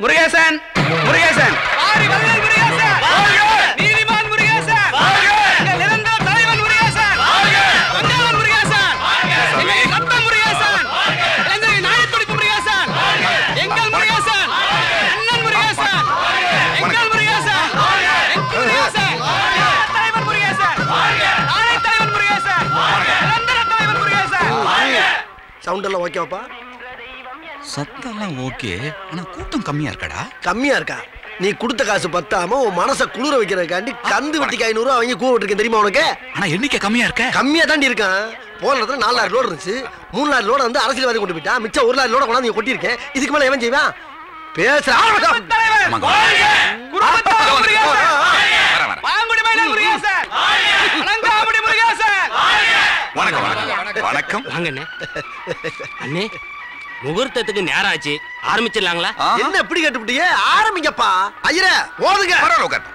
முருகேசன் முருகேசன் ஆரி வள்ளல் முருகேசன் நீதிமான் முருகேசன் எங்கள் நிரந்தர தலைவன் முருகேசன் வந்தாளன் முருகேசன் எங்கள் ரத்தம் முருகேசன் இளைஞரின் நாயத்துடிப்பு முருகேசன் எங்கள் முருகேசன் அண்ணன் முருகேசன் எங்கள் முருகேசன் எங்கள் முருகேசன் தலைவன் முருகேசன் நாளை தலைவன் முருகேசன் நிரந்தர தலைவன் முருகேசன் சவுண்ட் எல்லாம் ஓகேவாப்பா சத்தெல்லாம் ஓகே ஆனா கூட்டம் கம்மியா இருக்கடா? கம்மியா இருக்கா? நீ கொடுத்த காசு பத்தாம உன் மனசை குளிர வைக்கிறதுக்காண்டி கந்து வெட்டிக்கு ஐநூறு அவங்க இருக்கேன் தெரியுமா உனக்கு? ஆனா எண்ணிக்கை கம்மியா இருக்க. கம்மியா தாண்டி இருக்கான். போன இடத்துல நாலாயிரம் லோடு இருந்துச்சு. மூணு லாரி லோட வந்து அரசியல்வாதி கொண்டு போயிட்டான். மிச்சம் ஒரு லாரி லோட கொண்டாந்து நீ கொட்டியிருக்கேன். இதுக்கு மேல எவன் செய்வான்? பேசுற. வணக்கம் வணக்கம். வணக்கம். வாங்க அண்ணே அண்ணே முகூர்த்தத்துக்கு நேரம் ஆச்சு ஆரம்பிச்சிடலாங்களா என்ன எப்படி கேட்டுப்பிட்டியே ஆரம்பிங்கப்பா. ஐயரே ஓதுங்க உட்கார்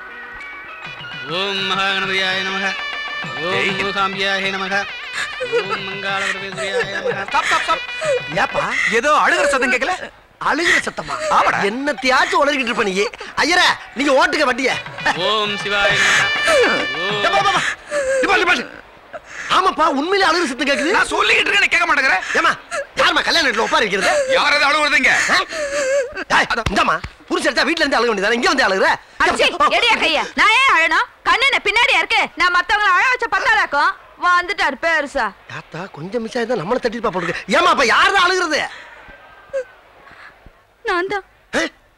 ஓம் மகாகணபதியாய நமக. ஓம் மூகாம்பியாய நமக. ஓம் மங்காள நமக. Stop stop stop. ஏப்பா? ஏதோ அழுகிற சத்தம் கேட்கல? அழுகிற சத்தமா? என்னத்தையாச்சும் உளறிக்கிட்டு இருப்ப நீ. ஐயரே நீங்க ஓட்டுங்க வண்டிய. ஓம் சிவாய நமக. ஆமாப்பா உண்மையிலே அழுகிற சத்தம் கேக்குது. நான் சொல்லிக்கிட்டு இருக்கேன் கேட்க மாட்டேங்கிற. ஏமா யாருமா கல்யாண வீட்டுல உட்கார இருக்கிறது யாராவது அழுகுறதுங்க? இந்தாமா புருஷன் எடுத்தா வீட்டுல இருந்து அழுக வேண்டியதானே இங்க வந்து அழுகுற? அச்சி எடியா கைய? நான் ஏன் அழணும் கண்ணு பின்னாடியா இருக்கு நான் மத்தவங்கள அழ வச்ச பத்தாலாக்கும் வந்துட்டாரு பெருசா. தாத்தா கொஞ்சம் மிஸ் ஆயிருந்தா நம்மள தட்டிட்டு போட்டுருக்கு ஏமா அப்ப யாருதான் அழுகுறது? நான் தான்.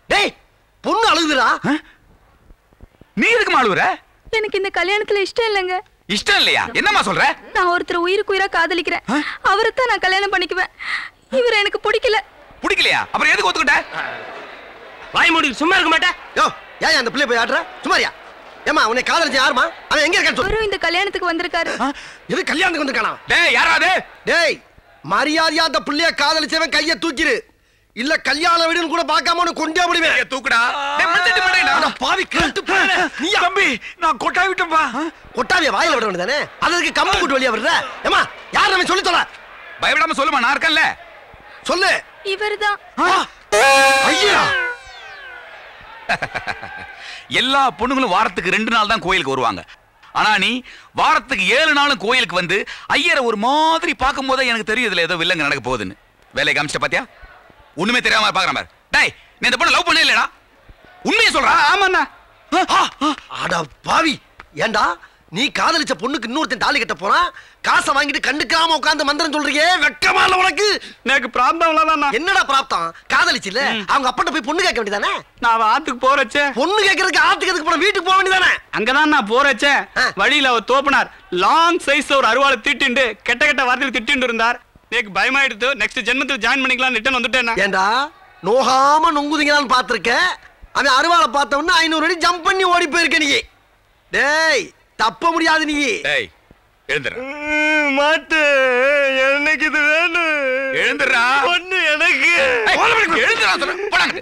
டேய் பொண்ணு அழுகுறா நீ எதுக்கு அழுகுற? எனக்கு இந்த கல்யாணத்துல இஷ்டம் இல்லைங்க. இஷ்டம் இல்லையா? என்னம்மா சொல்ற? நான் ஒருத்தர் உயிருக்கு உயிரா காதலிக்கிறேன். அவரை தான் நான் கல்யாணம் பண்ணிக்குவேன். இவர் எனக்கு பிடிக்கல. பிடிக்கலையா? அப்புறம் எதுக்கு ஒத்துக்கிட்ட? வாய் மூடி சும்மா இருக்க மாட்டேன் யோ ஏன் அந்த பிள்ளை போய் ஆடுற சுமாரியா ஏமா உன்னை காதலிச்சு யாருமா அவன் எங்க இருக்கான்னு சொல்லு. இந்த கல்யாணத்துக்கு வந்திருக்காரு. எது கல்யாணத்துக்கு வந்திருக்கானா? டேய் யாராவது? டேய் மரியாதையா அந்த பிள்ளைய காதலிச்சவன் கைய தூக்கிரு. இல்ல கல்யாண வீடுன்னு கூட பார்க்காம கொண்டே முடிவேன் தூக்குடா. பாவி கழுத்து நீ தம்பி நான் கொட்டா விட்டேன்பா கொட்டாவிய வாயில விட வேண்டியதானே? அதுக்கு கம்பு கூட்டு வெளியே விடுற? ஏமா யார் நம்ம சொல்லி தொலை பயப்படாம சொல்லுமா நான் இருக்கேன்ல. சொல்லு. இவர்தான். ஐயா. எல்லா பொண்ணுங்களும் வாரத்துக்கு ரெண்டு நாள் தான் கோயிலுக்கு வருவாங்க. ஆனா நீ வாரத்துக்கு ஏழு நாளும் கோயிலுக்கு வந்து ஐயரை ஒரு மாதிரி பார்க்கும் போதே எனக்கு தெரியும் இதுல ஏதோ வில்லங்க நடக்க போகுதுன்னு. வேலையை காமிச்சிட்ட பாத்தியா? ஒண்ணுமே தெரியாம பாக்குறேன் பாரு. டேய் நீ இந்த பொண்ணு லவ் பண்ணே இல்லடா. உண்மையை சொல்றா. ஆமாண்ணா. அட பாவி. ஏண்டா நீ காதலிச்ச பொண்ணுக்கு இன்னொருத்தன் தாலி கட்ட போறான்? காசை வாங்கிட்டு கண்டுக்காம உட்கார்ந்து மந்திரம் சொல்றியே? வெக்கமா இல்ல உனக்கு? எனக்கு பிராப்தம் தானா என்னடா பிராப்தம்? காதலிச்சு இல்ல அவங்க அப்பட்ட போய் பொண்ணு கேட்க வேண்டியதானே? நான் ஆத்துக்கு போறச்சே. பொண்ணு கேட்கறதுக்கு ஆத்துக்கு எதுக்கு போன வீட்டுக்கு போக வேண்டியதானே? அங்கதான் நான் போறச்சே. வழியில அவர் தோப்பினார். லாங் சைஸ் ஒரு அருவாளை திட்டிண்டு கெட்ட கெட்ட வார்த்தையில் திட்டிண்டு இருந்தார். எனக்கு பயமாயிடுத்து நெக்ஸ்ட் ஜென்மத்தில் ஜாயின் பண்ணிக்கலாம் ரிட்டர்ன் வந்துட்டேன். ஏண்டா? நோகாம நொங்குதீங்களான்னு பாத்திருக்க அவன் அருவாளை பார்த்த உடனே ஐநூறு அடி ஜம்ப் பண்ணி ஓடி போயிருக்க நீ டேய் தப்ப முடியாது நீ டேய் எழுந்துடுறா மாட்டு எனக்கு இது வேணும் எழுந்துடுறா. பொண்ணு எனக்கு. போடாங்க.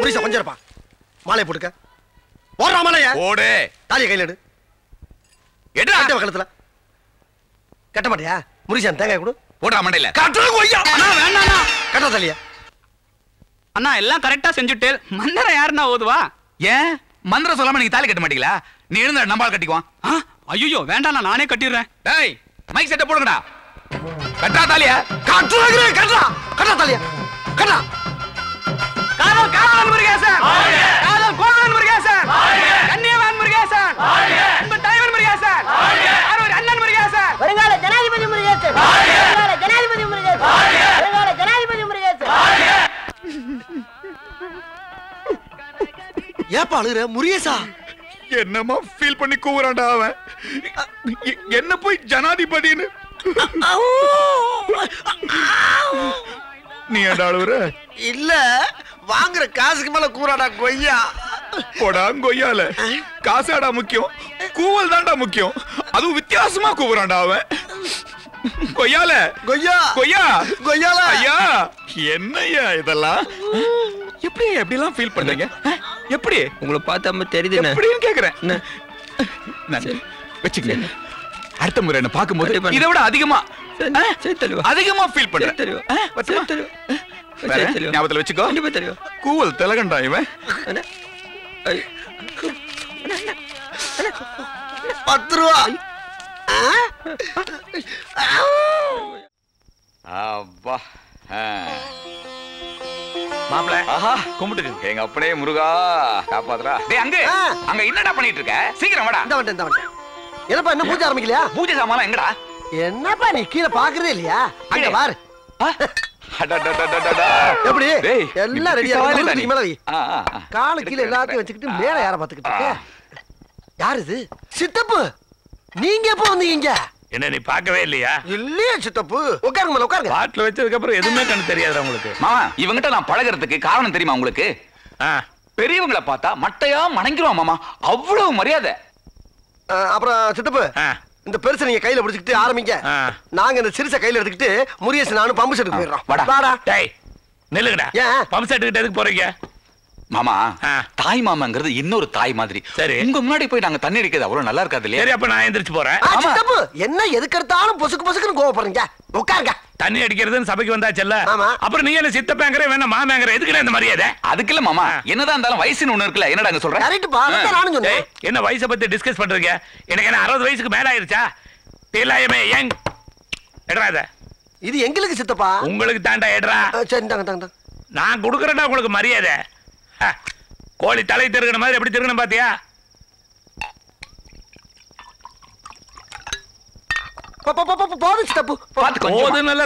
புரிசா கொஞ்சம் இருப்பா. மாலையை போட்டுக்க. ஓடுறா மாலைய. ஓடு. தாலியை கையில் எடு. கழுத்துல கட்ட மாட்டியா? முரிசான் தேங்காய் கொடு. போடுறா மண்டையில. கட்டுறது கொய்யா அண்ணா வேண்டாண்ணா கட்ட தாலியா. அண்ணா எல்லாம் கரெக்டா செஞ்சுட்டு மந்திரம் யாருன்னா ஓதுவா? ஏன்? மந்திரம் சொல்லாம நீங்க தாலி கட்ட மாட்டீங்களா? நீ எழுந்த நம்பால் கட்டிக்குவான். ஐயோ வேண்டாண்ணா நானே கட்டிடுறேன். டேய் மைக் செட்ட போடுங்கடா. கட்டா தாலியா. கட்டுறது கட்டா கட்டா தாலியா. கட்டா காதல் காதலன் முருகேசன். காதல் கோவலன் முருகேசன். கண்ணியவான் முருகேசன். அன்பு தலைவன் முருகேசன். அரவர் அண்ணன் முருகேசன். வருங்கால ஜனாதிபதி முருகேசன். ஏப்பா அழுகுற? முருகேசா. என்னமா ஃபீல் பண்ணி கூவுறான்டா அவன். என்ன போய் ஜனாதிபதின்னு? நீ ஏன்டா அழுவுற? இல்ல வாங்குற காசுக்கு மேல கூறாடா கொய்யா. போடா கொய்யால. காசாடா முக்கியம். கூவல் தான்டா முக்கியம். அதுவும் வித்தியாசமா கூவுறான்டா அவன். கொய்யால. கொய்யா. கொய்யா. கொய்யால. ஐயா என்னய்யா இதெல்லாம்? எப்படி எப்படிலாம் ஃபீல் பண்றீங்க எப்படி உங்களை பார்த்தா தெரியுதுண்ணே எப்படின்னு கேக்குறேன் நான் வச்சுக்கங்க அடுத்த முறை என்ன பார்க்கும்போது இதை விட அதிகமா? அதிகமா ஃபீல் பண்றேன்? ஞாபகத்துல வச்சுக்கோ கூவல் திலகண்டா இவன் பத்து ரூபா அப்பா. மாப்பிள ஆஹா. கும்பிட்டுக்கு. எங்க அப்பனே முருகா. காப்பாத்துறா டேய் அங்க. ஆ. அங்க என்னடா பண்ணிட்டு இருக்க? சீக்கிரம் வாடா. இந்த வந்துட்டேன் இந்த வந்துட்டேன் என்னப்பா இன்னும் பூஜை ஆரம்பிக்கலையா? பூஜை சாமான் எங்கடா என்னப்பா நீ கீழே பாக்குறதே இல்லையா? அங்க பாரு. எப்படி? எல்லாம் ரெடியா. மேல. காலு கீழே எல்லாத்தையும் வச்சுக்கிட்டு மேல யார பாத்துக்கிட்டு யார் இது? சித்தப்பு. நீங்க எப்போ வந்தீங்க என்ன நீ பார்க்கவே இல்லையா? இல்லையே சித்தப்பு. உட்காருங்க மேல உட்காருங்க. பாட்டில் வச்சதுக்கு அப்புறம் எதுவுமே கண்ணு தெரியாது உங்களுக்கு. மாமா இவங்கிட்ட நான் பழகுறதுக்கு காரணம் தெரியுமா உங்களுக்கு? ஆ. பெரியவங்களை பார்த்தா மட்டையா மணங்கிருவான் மாமா. அவ்வளவு மரியாதை. அப்புறம் சித்தப்பு ஆ. இந்த பெருசை நீங்க கையில பிடிச்சிக்கிட்டு ஆரம்பிங்க. நாங்க இந்த சிறுசை கையில எடுத்துக்கிட்டு முருகேசன் நானும் பம்பு செட்டுக்கு போயிடுறோம். வாடா. வாடா. டேய் நில்லுங்கடா. ஏன்? பம்ப் செட்டு கிட்ட எதுக்கு போறீங்க? மாமா ஆ. தாய் மாமாங்கிறது இன்னொரு தாய் மாதிரி. சரி. உங்க முன்னாடி போய் நாங்க தண்ணி அடிக்கிறது அவ்வளவு நல்லா இருக்காது இல்லையா? சரி அப்ப நான் எந்திரிச்சு போறேன். சித்தப்பு என்ன எதுக்கு எடுத்தாலும் பொசுக்கு பொசுக்குன்னு கோவப்படுறீங்க. உட்காருங்க. தண்ணி அடிக்கிறதுன்னு சபைக்கு வந்தாச்சல்ல? ஆமா. அப்புறம் நீ என்ன சித்தப்பேங்கிற வேணா மாமேங்கிற எதுக்குடா இந்த மரியாதை? அதுக்கு இல்ல மாமா என்னதான் இருந்தாலும் வயசுன்னு ஒண்ணு இருக்குல்ல என்னடா அங்க சொல்ற? கரெக்ட் பா அதான் நானும் டேய் சொன்னேன் என்ன வயசை பத்தி டிஸ்கஸ் பண்றீங்க? எனக்கு என்ன அறுபது வயசுக்கு மேல ஆயிருச்சா? தெரியலாயமே ஏங். எடுறா இத. எங்களுக்கு சித்தப்பா. உங்களுக்கு தாண்டா எடுறா. ஆ, சரி தாங்க தாங்க நான் கொடுக்குறேன்டா உங்களுக்கு மரியாதை. கோழி தலை திருகின மாதிரி எப்படி திருகணும் பாத்தியா?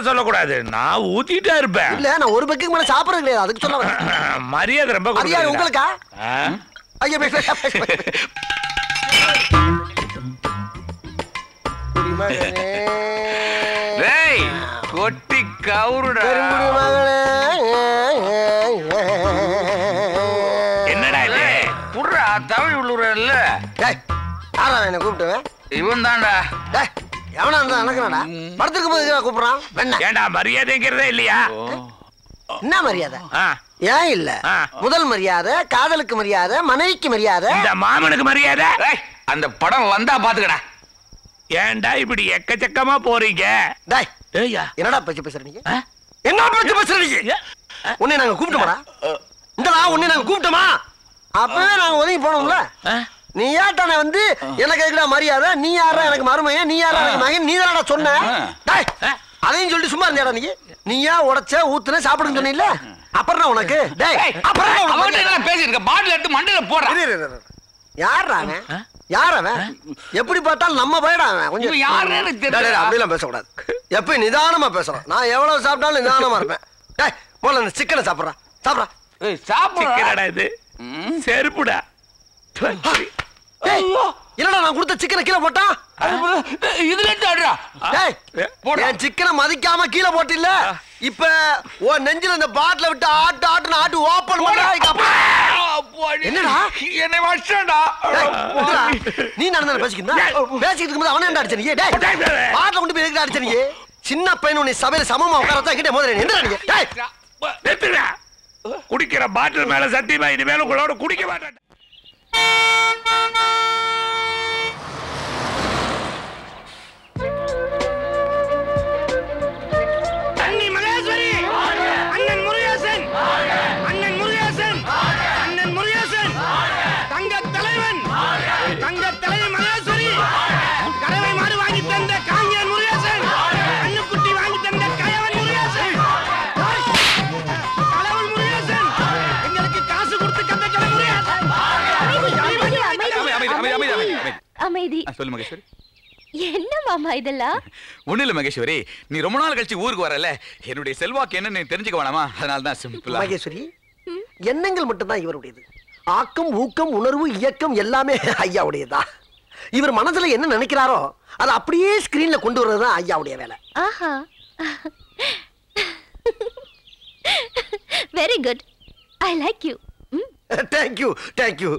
சொல்லக்கூடாது. நான் ஊத்திட்டே இருப்பேன். இல்ல நான் ஒரு பக்கத்துக்கு மேல சாப்பிடுறது கிடையாது. அதுக்கு சொல்ல மரியாதை ரொம்ப. உங்களுக்கா? ஐயா டேய் கொட்டி கவுருடா. உள்ளூர்ல டேய், யாரா என்னை கூப்பிட்டுவேன்? இவன் தான்டா டேய், எவனா இருந்தா எனக்குறாடா படத்துக்கு போய் எதுக்குடா கூப்பிடுறான்? ஏண்டா மரியாதைங்கிறதே இல்லையா? என்ன மரியாதை? ஆ, ஏன் இல்ல. முதல் மரியாதை காதலுக்கு மரியாதை மனைவிக்கு மரியாதை. இந்த மாமனுக்கு மரியாதை? டேய், அந்த படம் வந்தா பாத்துக்கடா. ஏன்டா இப்படி எக்கச்சக்கமா போறீங்க? டேய் என்னடா பேச்சு பேசுற நீங்க ஆ? என்ன பேச்சு பேசுற நீங்க உன்னை நாங்க கூப்பிட்டோமா இந்தடா உன்னை நாங்க கூப்பிட்டோமா? அப்பவே நாங்க ஒதுங்கி போனோம்ல? நீ ஏட்டானே வந்து எனக்கு எதுக்குடா மரியாதை? நீ யாரா எனக்கு மருமையன் நீ யாரா எனக்கு மகன்? நீ தானடா சொன்ன. அதையும் சொல்லிட்டு சும்மா இருந்தியாடா நீ? நீயா உடைச்ச ஊத்துன சாப்பிடுன்னு சொன்னீல்ல? அப்புறம் உனக்கு. டேய் அப்புறம் பேசிட்டு இருக்க பாட்டில் எடுத்து மண்டையில போடுறா. இரு, இரு, இரு, இரு. யார்ரா அவன்? யார் அவன்? எப்படி பார்த்தாலும் நம்ம பயடா அவன். கொஞ்சம் யாருன்னு தெரியல. அப்படிலாம் பேசக்கூடாது. எப்பயும் நிதானமா பேசணும்? நான் எவ்வளவு சாப்பிட்டாலும் நிதானமா இருப்பேன். டேய் போல இந்த சிக்கனை சாப்பிட்றான் சாப்பிட்றான் சாப்பிடுறா. இது. செருப்புடா. என்னடா நான் கொடுத்த சிக்கனை கீழே போட்டான் இதுல ஆடுறா. என் சிக்கனை மதிக்காம கீழே போட்டில்ல? இப்ப உன் நெஞ்சில இந்த பாட்டில விட்டு ஆட்டு ஆட்டுன்னு ஆட்டு ஓபன். என்னடா? என்னை விடுடா. நீ நடந்த பேசிக்கிட்டு பேசிக்கிட்டு இருக்கும்போது அவனே அடிச்ச நீ டேய். பாட்டில கொண்டு போய் எதுக்கு அடிச்ச நீ சின்ன பையன் நீ சபையில சமமா உட்காரத்தான் கிட்ட மோதிர என்ன நீ? குடிக்கிற பாட்டில் மேல சத்தியமா இனிமேல் உங்களோட குடிக்க மாட்டேன். சொல்லு மகேஸ்வரி. என்ன மாமா இதெல்லாம்? ஒண்ணு இல்ல மகேஸ்வரி. நீ ரொம்ப நாள் கழிச்சு ஊருக்கு வரல. என்னுடைய செல்வாக்கு என்னன்னு நீ தெரிஞ்சுக்க வேணாமா? அதனால தான் சிம்பிளா மகேஸ்வரி எண்ணங்கள் மட்டும்தான் இவருடையது. ஆக்கம் ஊக்கம் உணர்வு இயக்கம் எல்லாமே ஐயாவுடையதா? இவர் மனசுல என்ன நினைக்கிறாரோ அதை அப்படியே ஸ்கிரீன்ல கொண்டு வர்றது தான் ஐயாவுடைய வேலை. ஆஹா. Very good I like you thank you thank you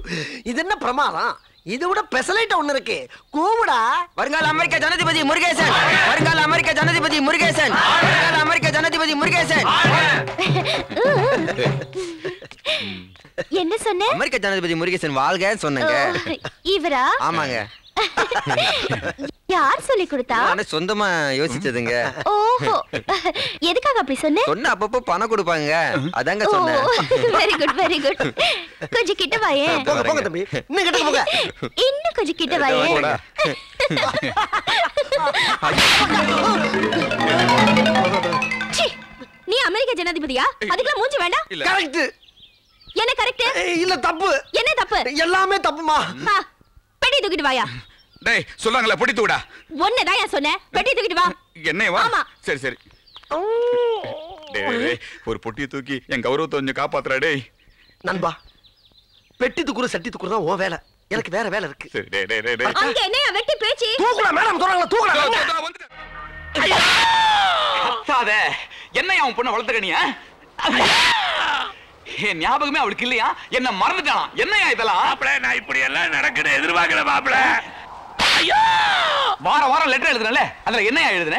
இது என்ன பிரமாதம்? இதை விட பெசலைட் ஒண்ணு இருக்கு. கூவுடா. வருங்கால அமெரிக்க ஜனாதிபதி முருகேசன். வருங்கால அமெரிக்க ஜனாதிபதி முருகேசன். வருங்கால அமெரிக்க ஜனாதிபதி முருகேசன். என்ன சொன்ன? அமெரிக்க ஜனாதிபதி முருகேசன் வாழ்க சொன்னங்க. இவரா? ஆமாங்க. யார் சொல்லி கொடுத்தா? நானே சொந்தமா யோசிச்சதுங்க. ஓஹோ. எதுக்காக அப்படி சொன்ன? சொன்ன அப்பப்போ பணம் கொடுப்பாங்க. அதாங்க சொன்னேன். வெரி குட் வெரி குட் கொஞ்சம் கிட்ட வாயேன் போங்க போங்க தம்பி. இன்னும் கிட்ட போங்க. இன்னும் கொஞ்சம் கிட்ட. சீ, நீ அமெரிக்க ஜனாதிபதியா? அதுக்கெல்லாம் மூஞ்சி வேண்டாம்? கரெக்ட் என்ன கரெக்ட் இல்ல தப்பு. என்ன தப்பு? எல்லாமே தப்புமா. பெட்டி தூக்கிட்டு வாயா. டேய் சொல்றாங்களே பொடி தூடா ஒன்னதான் ஏன் சொன்னேன்? பெட்டி தூக்கிட்டு வா. என்னைய வா. ஆமா. சரி சரி. டேய், ஒரு பொட்டியை தூக்கி என் கௌரவத்தை கொஞ்சம் காப்பாத்துறா டேய். நண்பா பெட்டி துக்குற சட்டி துக்குற தான் உன் வேலை. எனக்கு வேற வேலை இருக்கு. சரி டேய் டேய் டேய் அங்க என்னையா வெட்டி பேச்சு? தூக்குடா மேடம் சொல்றாங்களா இதோ, தூக்குடா. வந்துட்டேன். கத்தாத என்னையா உன் பொண்ணை வளர்த்துக்க நீ ஆ? என் ஞாபகமே அவளுக்கு இல்லையா? என்ன மறந்துட்டானா? என்னையா இதெல்லாம்? மாப்பிள நான் இப்படி எல்லாம் நடக்குது. எதிர்பார்க்கல மாப்பிள. வார வாரம் லெட்டர் எழுதுனல அதுல என்னையா எழுதுன?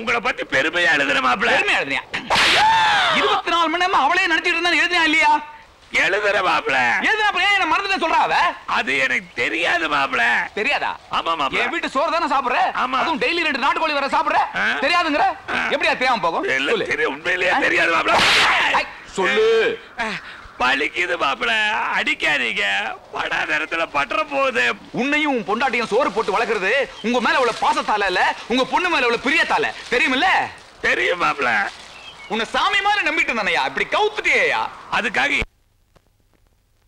உங்களை பத்தி பெருமையா எழுதுற மாப்பிள. பெருமையா எழுதுனியா? இருபத்தி நாலு மணி நேரமா அவளே நினைச்சிட்டு இருந்தா எழுதினா இல்லையா? எழுதுற மாப்பிள. எழுதுனா அப்புறம் ஏன் என்ன மறந்துட்டேன் சொல்றா அவ? அது எனக்கு தெரியாது மாப்பிள. தெரியாதா? ஆமா மாப்பிள. என் வீட்டு சோறு தானே சாப்பிடுற? ஆமா. அதுவும் டெய்லி ரெண்டு நாட்டுக்கோழி வர சாப்பிடுற. தெரியாதுங்கிற? எப்படியா தெரியாம போகும்? இல்ல, உண்மையிலேயே தெரியாது மாப்பிள. சொல்லு. பழிக்குது மாப்பிள. அடிக்காதீங்க. படா நேரத்துல பற்ற போகுது. உன்னையும் உன் பொண்டாட்டியும் சோறு போட்டு வளர்க்கறது உங்க மேல உள்ள பாசத்தால இல்ல உங்க பொண்ணு மேல உள்ள பிரியத்தால. தெரியுமில்ல? தெரியும் மாப்பிள. உன்னை சாமி மாதிரி நம்பிட்டு இருந்தானயா. இப்படி கவுத்துட்டியா அதுக்காக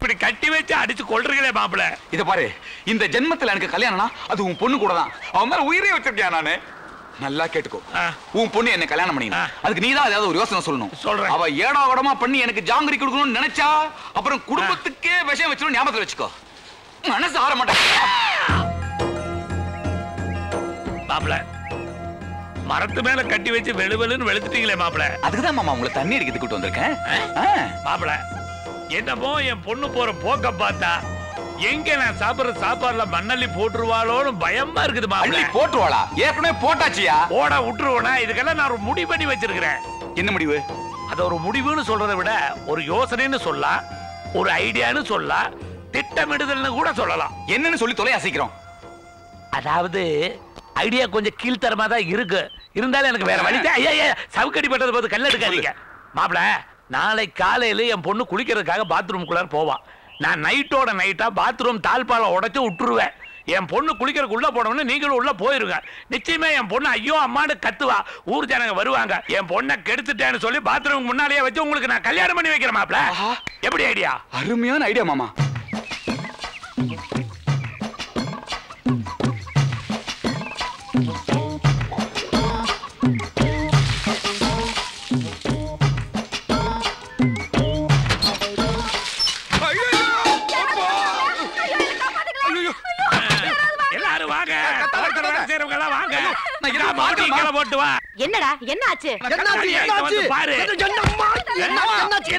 இப்படி கட்டி வச்சு அடிச்சு கொள்றீங்களே மாப்பிள. இத பாரு இந்த ஜென்மத்துல எனக்கு கல்யாணம்னா அது உன் பொண்ணு கூட தான். அவன் மேல உயிரே வச்சிருக்கியா நானு? நல்லா கேட்டுக்கோ. உன் பொண்ணு என்ன கல்யாணம் பண்ணிக்கணும். அதுக்கு நீ தான் ஏதாவது ஒரு யோசனை சொல்லணும் சொல்றேன். அவ ஏடா கூடமா பண்ணி எனக்கு ஜாங்கிரி கொடுக்கணும்னு நினைச்சா அப்புறம் குடும்பத்துக்கே விஷயம் வச்சிடும் ஞாபகத்துல வச்சுக்கோ மனசு ஆற மாட்டேன் மாப்பிள மரத்து மேல கட்டி வச்சு வெளுவெளுன்னு வெளுத்துட்டீங்களே மாப்பிள அதுக்கு தான் மாமா உங்களை தண்ணி அடிக்கிறதுக்கு வந்திருக்கேன். மாப்பிள என்னமோ என் பொண்ணு போற போக்க பார்த்தா எங்க நான் சாப்பிடுற சாப்பாடுல மண்ணள்ளி போட்டுருவாளோன்னு பயமா இருக்குது மாப்பிள அள்ளி போட்டுருவாளா? ஏற்கனவே போட்டாச்சியா? ஓட விட்டுருவோனா இதுக்கெல்லாம் நான் ஒரு முடிவு பண்ணி வச்சிருக்கிறேன். என்ன முடிவு? அது ஒரு முடிவுன்னு சொல்றதை விட ஒரு யோசனைன்னு சொல்லலாம். ஒரு ஐடியான்னு சொல்லலாம். திட்டமிடுதல்னு கூட சொல்லலாம். என்னன்னு சொல்லி தொலையா சீக்கிரம் அதாவது ஐடியா கொஞ்சம் கீழ்த்தரமா தான் இருக்கு. இருந்தாலும் எனக்கு வேற வழி. ஐயா ஐயா சவுக்கடி பட்டது போது கல்ல எடுக்காதீங்க. மாப்பிள நாளை காலையில என் பொண்ணு குளிக்கிறதுக்காக பாத்ரூம்குள்ளார போவா. நான் நைட்டோட நைட்டா பாத்ரூம் தாழ்பாலை உடைச்சு விட்டுருவேன். என் பொண்ணு குளிக்கிறதுக்கு உள்ள போனவொடனே நீங்களும் உள்ள போயிருங்க. நிச்சயமா என் பொண்ணு ஐயோ அம்மான்னு கத்துவா. ஊர் ஜனங்க வருவாங்க. என் பொண்ணை கெடுத்துட்டேன்னு சொல்லி பாத்ரூம் முன்னாலேயே வச்சு உங்களுக்கு நான் கல்யாணம் பண்ணி வைக்கிறேன் மாப்பிள. ஆஹா. எப்படி ஐடியா அருமையான ஐடியா மாமா. வேலை எல்லாம் வாங்க. போட்டு வா என்னடா? என்ன ஆச்சு பாரு. என்ன ஆச்சு?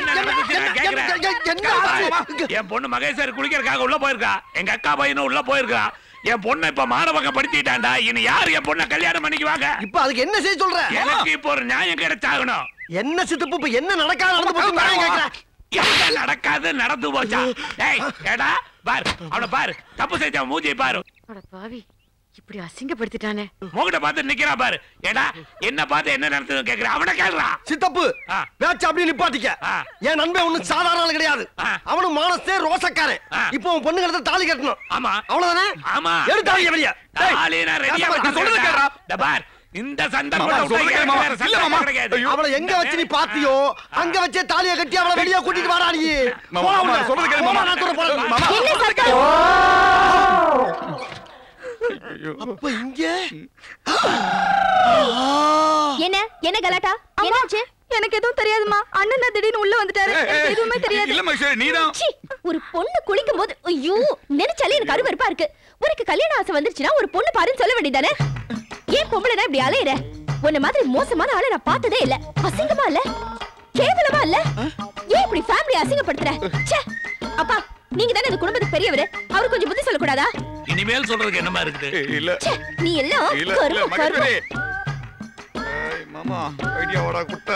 என் பொண்ணு மகேஸ்வரி குளிக்கிறதுக்காக உள்ள போயிருக்கா. எங்க அக்கா பையனும் உள்ள போயிருக்கா. என் பொண்ணை இப்ப மாணவங்க படுத்திட்டாண்டா இனி யார் என் பொண்ணை கல்யாணம் பண்ணிக்குவாங்க இப்ப அதுக்கு என்ன செய்ய சொல்ற? எனக்கு இப்போ ஒரு நியாயம் கிடைச்சாகணும். என்ன சித்தப்பு இப்ப என்ன நடக்காத நடந்து போச்சு? நான் கேக்குறேன். என்ன நடக்காது நடந்து போச்சா? ஏடா பாரு. அவனை பாரு. தப்பு செஞ்ச மூஞ்சியை பாரு. அட பாவி. இப்படி அசிங்கப்படுத்திட்டானே முகிட்ட பார்த்து நிக்கிறா பாரு ஏடா என்ன பார்த்து என்ன நடந்தது கேக்குற அவனை கேளுடா சித்தப்பு. பேச்ச அப்படியே நிப்பாட்டிக்க. என் நண்பன் ஒண்ணு சாதாரண ஆள் கிடையாது. அவனும் மானசே ரோசக்காரன். இப்போ உன் பொண்ணு கிட்ட தாலி கட்டணும் ஆமா அவ்வளவுதானே ஆமா எடுத்து தாலிய வெளிய தாலி நான் ரெடியா நான் சொல்றதை கேளுடா. இந்த பார் இந்த. சந்தர்ப்பம். அவளை எங்க வச்சு நீ பாத்தியோ அங்க வச்சே தாலிய கட்டி அவளை வெளிய கூட்டிட்டு வாடா நீ. சொல்றது கேளு, மாமா. நான் சொல்றேன். மாமா? அப்ப இங்க? என்ன? என்ன கலாட்டா? என்னாச்சு? எனக்கு எதுவும் தெரியாதுமா. அண்ணன் தான் திடீர்னு உள்ள வந்துட்டாரு. எதுவுமே தெரியாது. இல்ல மகேஸ்வரி நீதான் ஒரு பொண்ணு குளிக்கும் போது ஐயோ நினைச்சாலே எனக்கு அருவருப்பா இருக்கு. உனக்கு கல்யாண ஆசை வந்துருச்சுன்னா ஒரு பொண்ணு பாருன்னு சொல்ல வேண்டியதானே ஏன் பொம்பளைனா இப்படி அலையிற? உன்ன மாதிரி மோசமான ஆளை நான் பார்த்ததே இல்ல. அசிங்கமா இல்ல? கேவலமா இல்ல? ஏன் இப்படி ஃபேமிலி அசிங்கப்படுத்துற? ச்சே இனிமேல் சொல்றதுக்கு என்னமா இருக்குது? இல்ல. நீ எல்லாம் இல்ல இல்ல குட்ட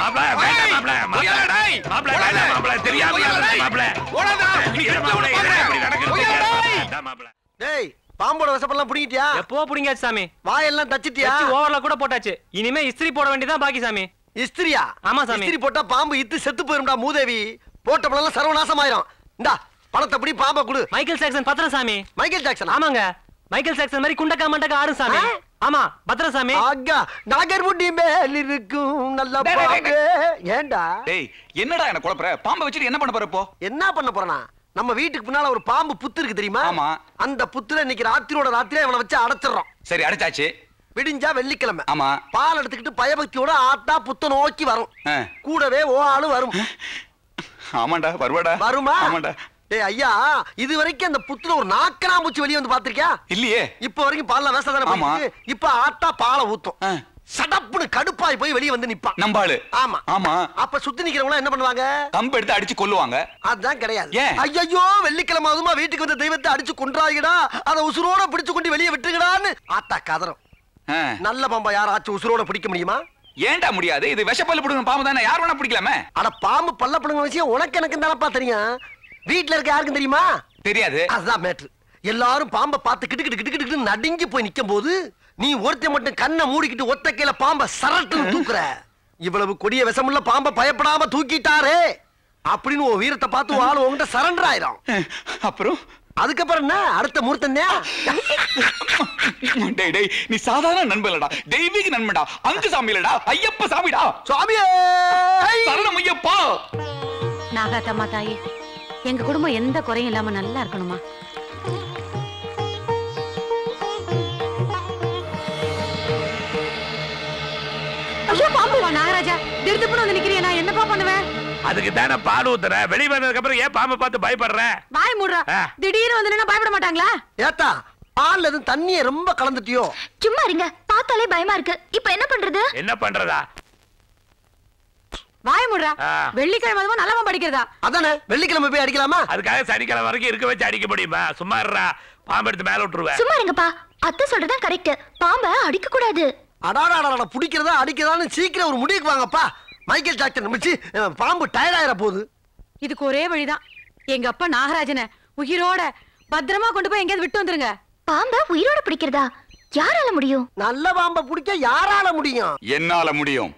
மாப்ள வேண்டாம் மாப்ள மாப்ள டேய். மாப்ள. வேண்டாம் மாப்ள தெரியாம மாப்ள ஓடாத. இப்படி மாப்ள டேய் பாம்போட விஷப்பெல்லாம் புடிங்கிட்டியா? எப்போ புடிங்காச்சு சாமி? வாயெல்லாம் தச்சிட்டியா? ஓவர்ல கூட போட்டாச்சு. இனிமே இஸ்திரி போட வேண்டியதான் பாக்கி சாமி. இஸ்திரியா? ஆமா சாமி. இஸ்திரி போட்டா பாம்பு இத்து செத்து போயிரும்டா மூதேவி. போட்ட பழம் சர்வநாசமாயிரும். இந்தா பணத்தை பிடி பாம்பை கொடு. மைக்கேல் ஜாக்சன் பத்திரம் சாமி மைக்கேல் ஜாக்சன்? ஆமாங்க. மைக்கேல் ஜாக்சன் மாதிரி குண்டக்கா மண்டக்கா ஆடும் சாமி? ஆமா பத்திரம் சாமி ஆகா நாகர்முடி மேல் இருக்கும் நல்ல பாம்பு. ஏண்டா? டேய் என்னடா என்ன குழப்பற? பாம்பை வச்சுட்டு என்ன பண்ண போற இப்போ? என்ன பண்ண போறனா? நம்ம வீட்டுக்கு பின்னால ஒரு பாம்பு புத்து இருக்கு தெரியுமா? ஆமா. அந்த புத்துல இன்னைக்கு ராத்திரியோட ராத்திரியா இவனை வச்சு அடைச்சிடுறோம். சரி அடிச்சாச்சு. விடிஞ்சா வெள்ளிக்கிழமை. ஆமா. பால் எடுத்துக்கிட்டு பயபக்தியோட ஆத்தா புத்த நோக்கி வரும். கூடவே ஓ ஆளு வரும். ஆமாண்டா வருவாடா. வருமா? ஆமாண்டா. டேய் ஐயா இது வரைக்கும் அந்த புத்துல ஒரு நாக்கனாம்பூச்சி வெளிய வந்து பாத்திருக்கியா இல்லையே. இப்ப வரைக்கும் பால்ல வேச தானே இப்ப ஆத்தா பாலை ஊத்தும். சடப்புன்னு கடுப்பாய் போய் வெளிய வந்து நிப்பான். நம்பாளு ஆமா. ஆமா. அப்ப சுத்தி நிக்கிறவங்க என்ன பண்ணுவாங்க? கம்பு எடுத்து அடிச்சு கொல்லுவாங்க. அதான் கிடையாது? ஐயோ வெள்ளிக்கிழமை அதுமா வீட்டுக்கு வந்த தெய்வத்தை அடிச்சு கொன்றாங்கடா அத உசுரோட பிடிச்சு கொண்டு வெளியே விட்டுங்கடான்னு ஆத்தா கதறும். நல்ல பாம்பா யாராச்சும் உசுரோட பிடிக்க முடியுமா? ஏன்டா முடியாது? இது விஷப்பல்லு பிடுங்க பாம்பு தானே. யார் வேணா பிடிக்கலாமே? அட பாம்பு பல்ல பிடுங்க விஷயம் உனக்கு எனக்கு தானப்பா தெரியும். வீட்ல இருக்க யாருக்கும் தெரியுமா? தெரியாது. அதுதான் மேட்ரு எல்லாரும் பாம்பை பார்த்து கிட்டு கிட்டு கிட்டு நடுங்கி போய் நிக்கும் போது நீ ஒருத்தன் மட்டும் கண்ணை மூடிக்கிட்டு ஒத்த கையில பாம்பை சரட்டுன்னு தூக்குற. இவ்வளவு கொடிய விஷமுள்ள பாம்பை பயப்படாம தூக்கிட்டாரே. அப்படின்னு உன் வீரத்தை பார்த்து ஆளு உன்கிட்ட சரண்டர் ஆயிரும். அப்புறம்? அதுக்கப்புறம் என்ன? அடுத்த முகூர்த்தம் டேய் டேய் நீ சாதாரண நண்பன் இல்லடா தெய்வீக நண்பன்டா. அங்கு சாமி இல்லடா ஐயப்ப சாமிடா. சுவாமியே சரணம் ஐயப்பா! நாகாத்தம்மா தாயே எங்க குடும்பம் எந்த குறையும் இல்லாம நல்லா இருக்கணுமா? நாகராஜா. திருத்துப்புன்னு வந்து நிக்கிறியா நான் என்னப்பா பண்ணுவேன்? அதுக்கு தானே பால் ஊத்துற. வெளிய வந்ததுக்கு அப்புறம் ஏன் பாம்பை பார்த்து பயப்படுற? வாய் மூடுறா. திடீர்னு வந்து பயப்பட மாட்டாங்களா? ஏத்தா பால்ல எதுவும் தண்ணியை ரொம்ப கலந்துட்டியோ? சும்மா இருங்க. பார்த்தாலே பயமா இருக்கு. இப்ப என்ன பண்றது? என்ன பண்றதா? வாய் மூடுறா. வெள்ளிக்கிழமை அதுவும் நல்லவன் படிக்கிறதா? அதானே வெள்ளிக்கிழமை போய் அடிக்கலாமா? அதுக்காக சனிக்கிழமை வரைக்கும் இருக்க வச்சு அடிக்க முடியுமா? சும்மா இருடா பாம்பு எடுத்து மேல விட்டுருவேன். சும்மா இருங்கப்பா. அத்தை சொல்றதுதான் கரெக்ட் பாம்ப அடிக்க கூடாது அடாடாடா பிடிக்கிறதா அடிக்கிறதான்னு சீக்கிரம் ஒரு முடிவுக்கு வாங்கப்பா. மைக்கேல் ஜாக்சன் மிச்சு பாம்பு டயர்ட் ஆயிர போகுது இதுக்கு ஒரே வழிதான். எங்க அப்பா நாகராஜனை உயிரோட பத்திரமா கொண்டு போய் எங்கேயாவது விட்டு வந்துருங்க. பாம்ப உயிரோட பிடிக்கிறதா? யாரால முடியும்? நல்ல பாம்பை பிடிக்க யாரால முடியும்? என்னால முடியும்?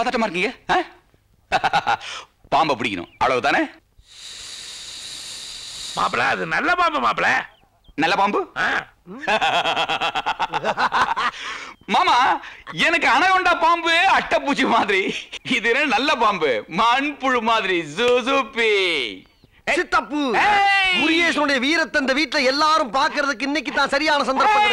பதட்டமா இருக்கீங்க? பாம்பை பிடிக்கணும். அவ்வளவுதானே? மாப்பிள அது நல்ல பாம்பு மாப்பிள. நல்ல பாம்பு. மாமா எனக்கு அனகொண்டா பாம்பு அட்டைப்பூச்சி மாதிரி. இது என்ன நல்ல பாம்பு? மண்புழு மாதிரி சுசுப்பி. சித்தப்பு ஏய். முருகேசனுடைய வீரத்தை இந்த வீட்டுல எல்லாரும் பாக்குறதுக்கு இன்னைக்கு தான் சரியான சந்தர்ப்பம்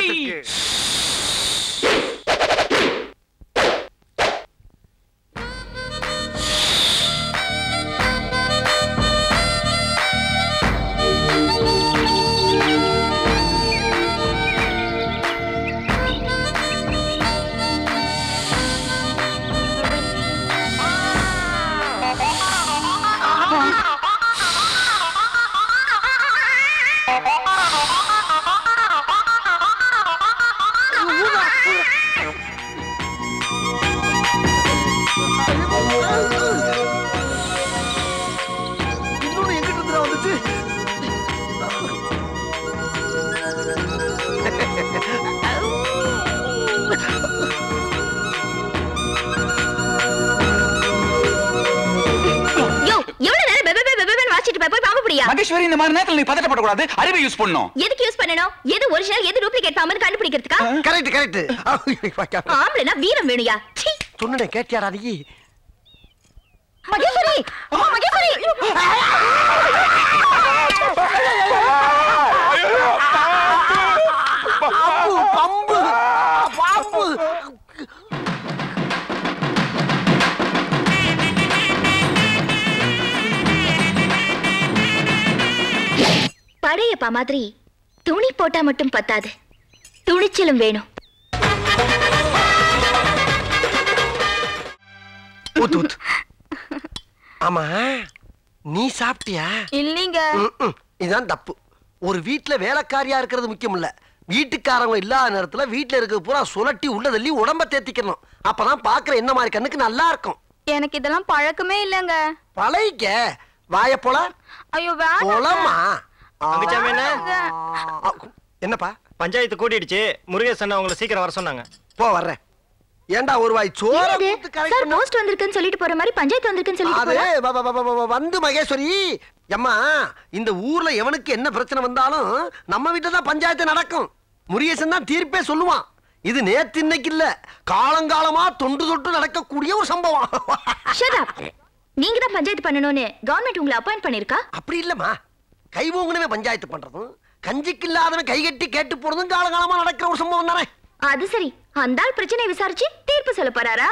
இந்த மாதிரி நேரத்துல நீ பதட்டப்படக்கூடாது அறிவை யூஸ் பண்ணும் எதுக்கு யூஸ் பண்ணணும் எது ஒரிஜினல் எது டூப்ளிகேட் பாம்புன்னு கண்டுபிடிக்கிறதுக்கா கரெக்ட் கரெக்ட் ஆம்பளைனா வீரம் வேணுயா சீ சொன்னேன் கேட்டியாடா நீ மகேஸ்வரி அம்மா மகேஸ்வரி படையப்பா மாதிரி துணி போட்டா மட்டும் பத்தாது. துணிச்சலும் வேணும். ஊத்து ஊத்து. ஆமா நீ சாப்பிட்டியா? இல்லீங்க. இதுதான் தப்பு. ஒரு வீட்ல வேலைக்காரியா இருக்கிறது முக்கியம் இல்ல வீட்டுக்காரங்க இல்லாத நேரத்துல வீட்ல இருக்கிறது பூரா சுழட்டி உள்ள தள்ளி உடம்ப தேத்திக்கணும். அப்பதான் பாக்குற என்ன மாதிரி கண்ணுக்கு நல்லா இருக்கும். எனக்கு இதெல்லாம் பழக்கமே இல்லங்க. பழகிக்க. வாய போல ஐயோ. போலமா? தங்கச்சாமி என்ன? என்னப்பா? பஞ்சாயத்து கூட்டிடுச்சு. முருகேசன் அவங்கள சீக்கிரம் வர சொன்னாங்க. போ வர்றேன். ஏன்டா ஒரு வாய் சோற சார். போஸ்ட் வந்திருக்குன்னு சொல்லிட்டு போற மாதிரி பஞ்சாயத்து வந்திருக்குன்னு சொல்லிட்டு வந்து மகேஸ்வரி. அம்மா இந்த ஊர்ல எவனுக்கு என்ன பிரச்சனை வந்தாலும் நம்ம வீட்டுல தான் பஞ்சாயத்து நடக்கும். முருகேசன் தான் தீர்ப்பே சொல்லுவான். இது நேத்து இன்னைக்கு இல்ல. காலங்காலமா தொண்டு தொட்டு நடக்கக்கூடிய ஒரு சம்பவம். நீங்க தான் பஞ்சாயத்து பண்ணணும்னு கவர்மெண்ட் உங்களை அப்பாயிண்ட் பண்ணிருக்கா? அப்படி இல்லம்மா. கை ஓங்குனவே பஞ்சாயத்து பண்றதும் கஞ்சிக்கு இல்லாதவன் கை கட்டி கேட்டு போறதும் காலங்காலமா நடக்கிற ஒரு சம்பவம் தானே? அது சரி. அந்த ஆள் பிரச்சனையை விசாரிச்சு தீர்ப்பு சொல்ல போறாரா?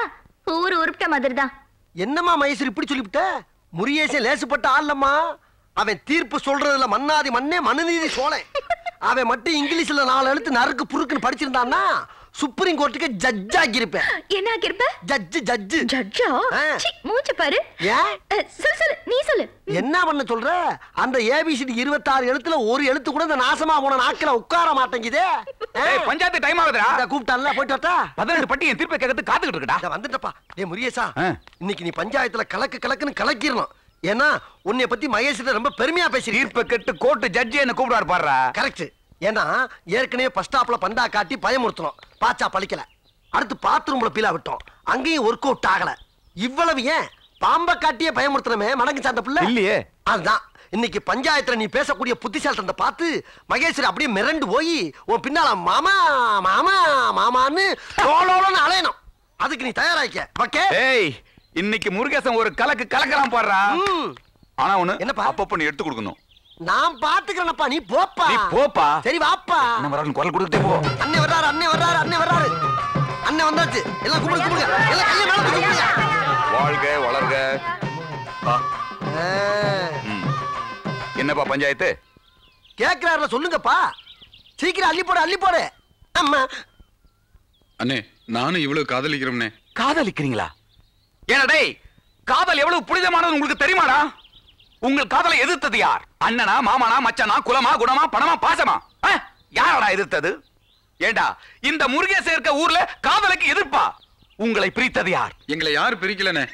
ஊரு உருப்பிட்ட மாதிரி தான் என்னம்மா மகேஸ்வரி இப்படி சொல்லிவிட்ட? முருகேசன் லேசுப்பட்ட ஆள்லம்மா. அவன் தீர்ப்பு சொல்றதுல மன்னாதி மண்ணே மனுநீதி சோழன். அவன் மட்டும் இங்கிலீஷ்ல நாலு எழுத்து நறுக்கு புருக்குன்னு படிச்சிருந்தான்னா சுப்ரீம் கோர்ட்டுக்கு ஜட்ஜ் ஆக்கியிருப்பேன் என்ன ஆக்கிருப்ப ஜட்ஜு ஜட்ஜு ஜட்ஜா மூஞ்ச பாரு. சொல்லு சொல்லு நீ சொல்லு. என்ன பண்ண சொல்ற? அந்த ஏபிசிடி இருபத்தாறு எழுத்துல ஒரு எழுத்து கூட இந்த நாசமா போன நாக்கில உட்கார மாட்டேங்குதே. பஞ்சாயத்து டைம் ஆகுதுடா. இந்த கூப்பிட்டான்ல போயிட்டு வரட்டா? பதினெட்டு பட்டி என் தீர்ப்பை கேட்கறது காத்துக்கிட்டு இருக்கடா. வந்துட்டப்பா. டேய் முருகேசா. இன்னைக்கு நீ பஞ்சாயத்துல கலக்கு கலக்குன்னு கலக்கிடணும். ஏன்னா உன்னை பத்தி மகேஷ் ரொம்ப பெருமையா பேசி தீர்ப்பை கெட்டு கோர்ட்டு ஜட்ஜி என்ன கூப்பிடுவார் பாடுறா கரெக்ட் ஏன்னா ஏற்கனவே பஸ் ஸ்டாப்ல பந்தா காட்டி பயமுறுத்தணும் பாச்சா பழிக்கல. அடுத்து பாத்ரூம்ல பீலா விட்டோம். அங்கேயும் ஒர்க் அவுட் ஆகல. இவ்வளவு ஏன்? பாம்ப காட்டியே பயமுறுத்தணுமே மடங்கு சார்ந்த பிள்ளை? இல்லையே. அதுதான். இன்னைக்கு பஞ்சாயத்துல நீ பேசக்கூடிய புத்திசாலித்தனத்தை பார்த்து மகேஸ்வரி அப்படியே மிரண்டு போய் உன் பின்னால மாமா மாமா மாமான்னு அலையணும். அதுக்கு நீ தயாராயிக்க. ஓகே? ஏய் இன்னைக்கு முருகேசன் ஒரு கலக்கு கலக்கலாம் பாடுறா. ஆனா ஒண்ணு என்னப்பா? அப்பப்ப நீ எடுத்து கொடுக்கணும். நான் பாத்துக்கிறேனப்பா நீ போப்பா. நீ போப்பா. சரி வாப்பா. என்ன வரான்னு குரல் கொடுத்துட்டே போ. அண்ணே வர்றாரு அண்ணே வர்றாரு அண்ணே வர்றாரு. அண்ணே வந்தாச்சு. எல்லாம் கும்பிடு கும்பிடுங்க எல்லாம் கையை மேல தூக்கி கும்பிடுங்க வாழ்க வளர்க. என்னப்பா பஞ்சாயத்து? கேக்குறாருல சொல்லுங்கப்பா. சீக்கிரம் அள்ளி போடு அள்ளி போடு. அம்மா. அண்ணே நானும் இவ்வளவு காதலிக்கிறோம்னே. காதலிக்கிறீங்களா? ஏன்னா டேய் காதல் எவ்வளவு புனிதமானது உங்களுக்கு தெரியுமாடா? உங்கள் காதலை எதிர்த்தது யார்? அண்ணனா மாமானா மச்சானா குலமா குணமா பணமா பாசமா? ஆ? யாரடா எதிர்த்தது? ஏண்டா இந்த முருகேசன் இருக்க ஊர்ல காதலுக்கு எதிர்ப்பா? உங்களை பிரித்தது யார்? எங்களை யாரு பிரிக்கலனே?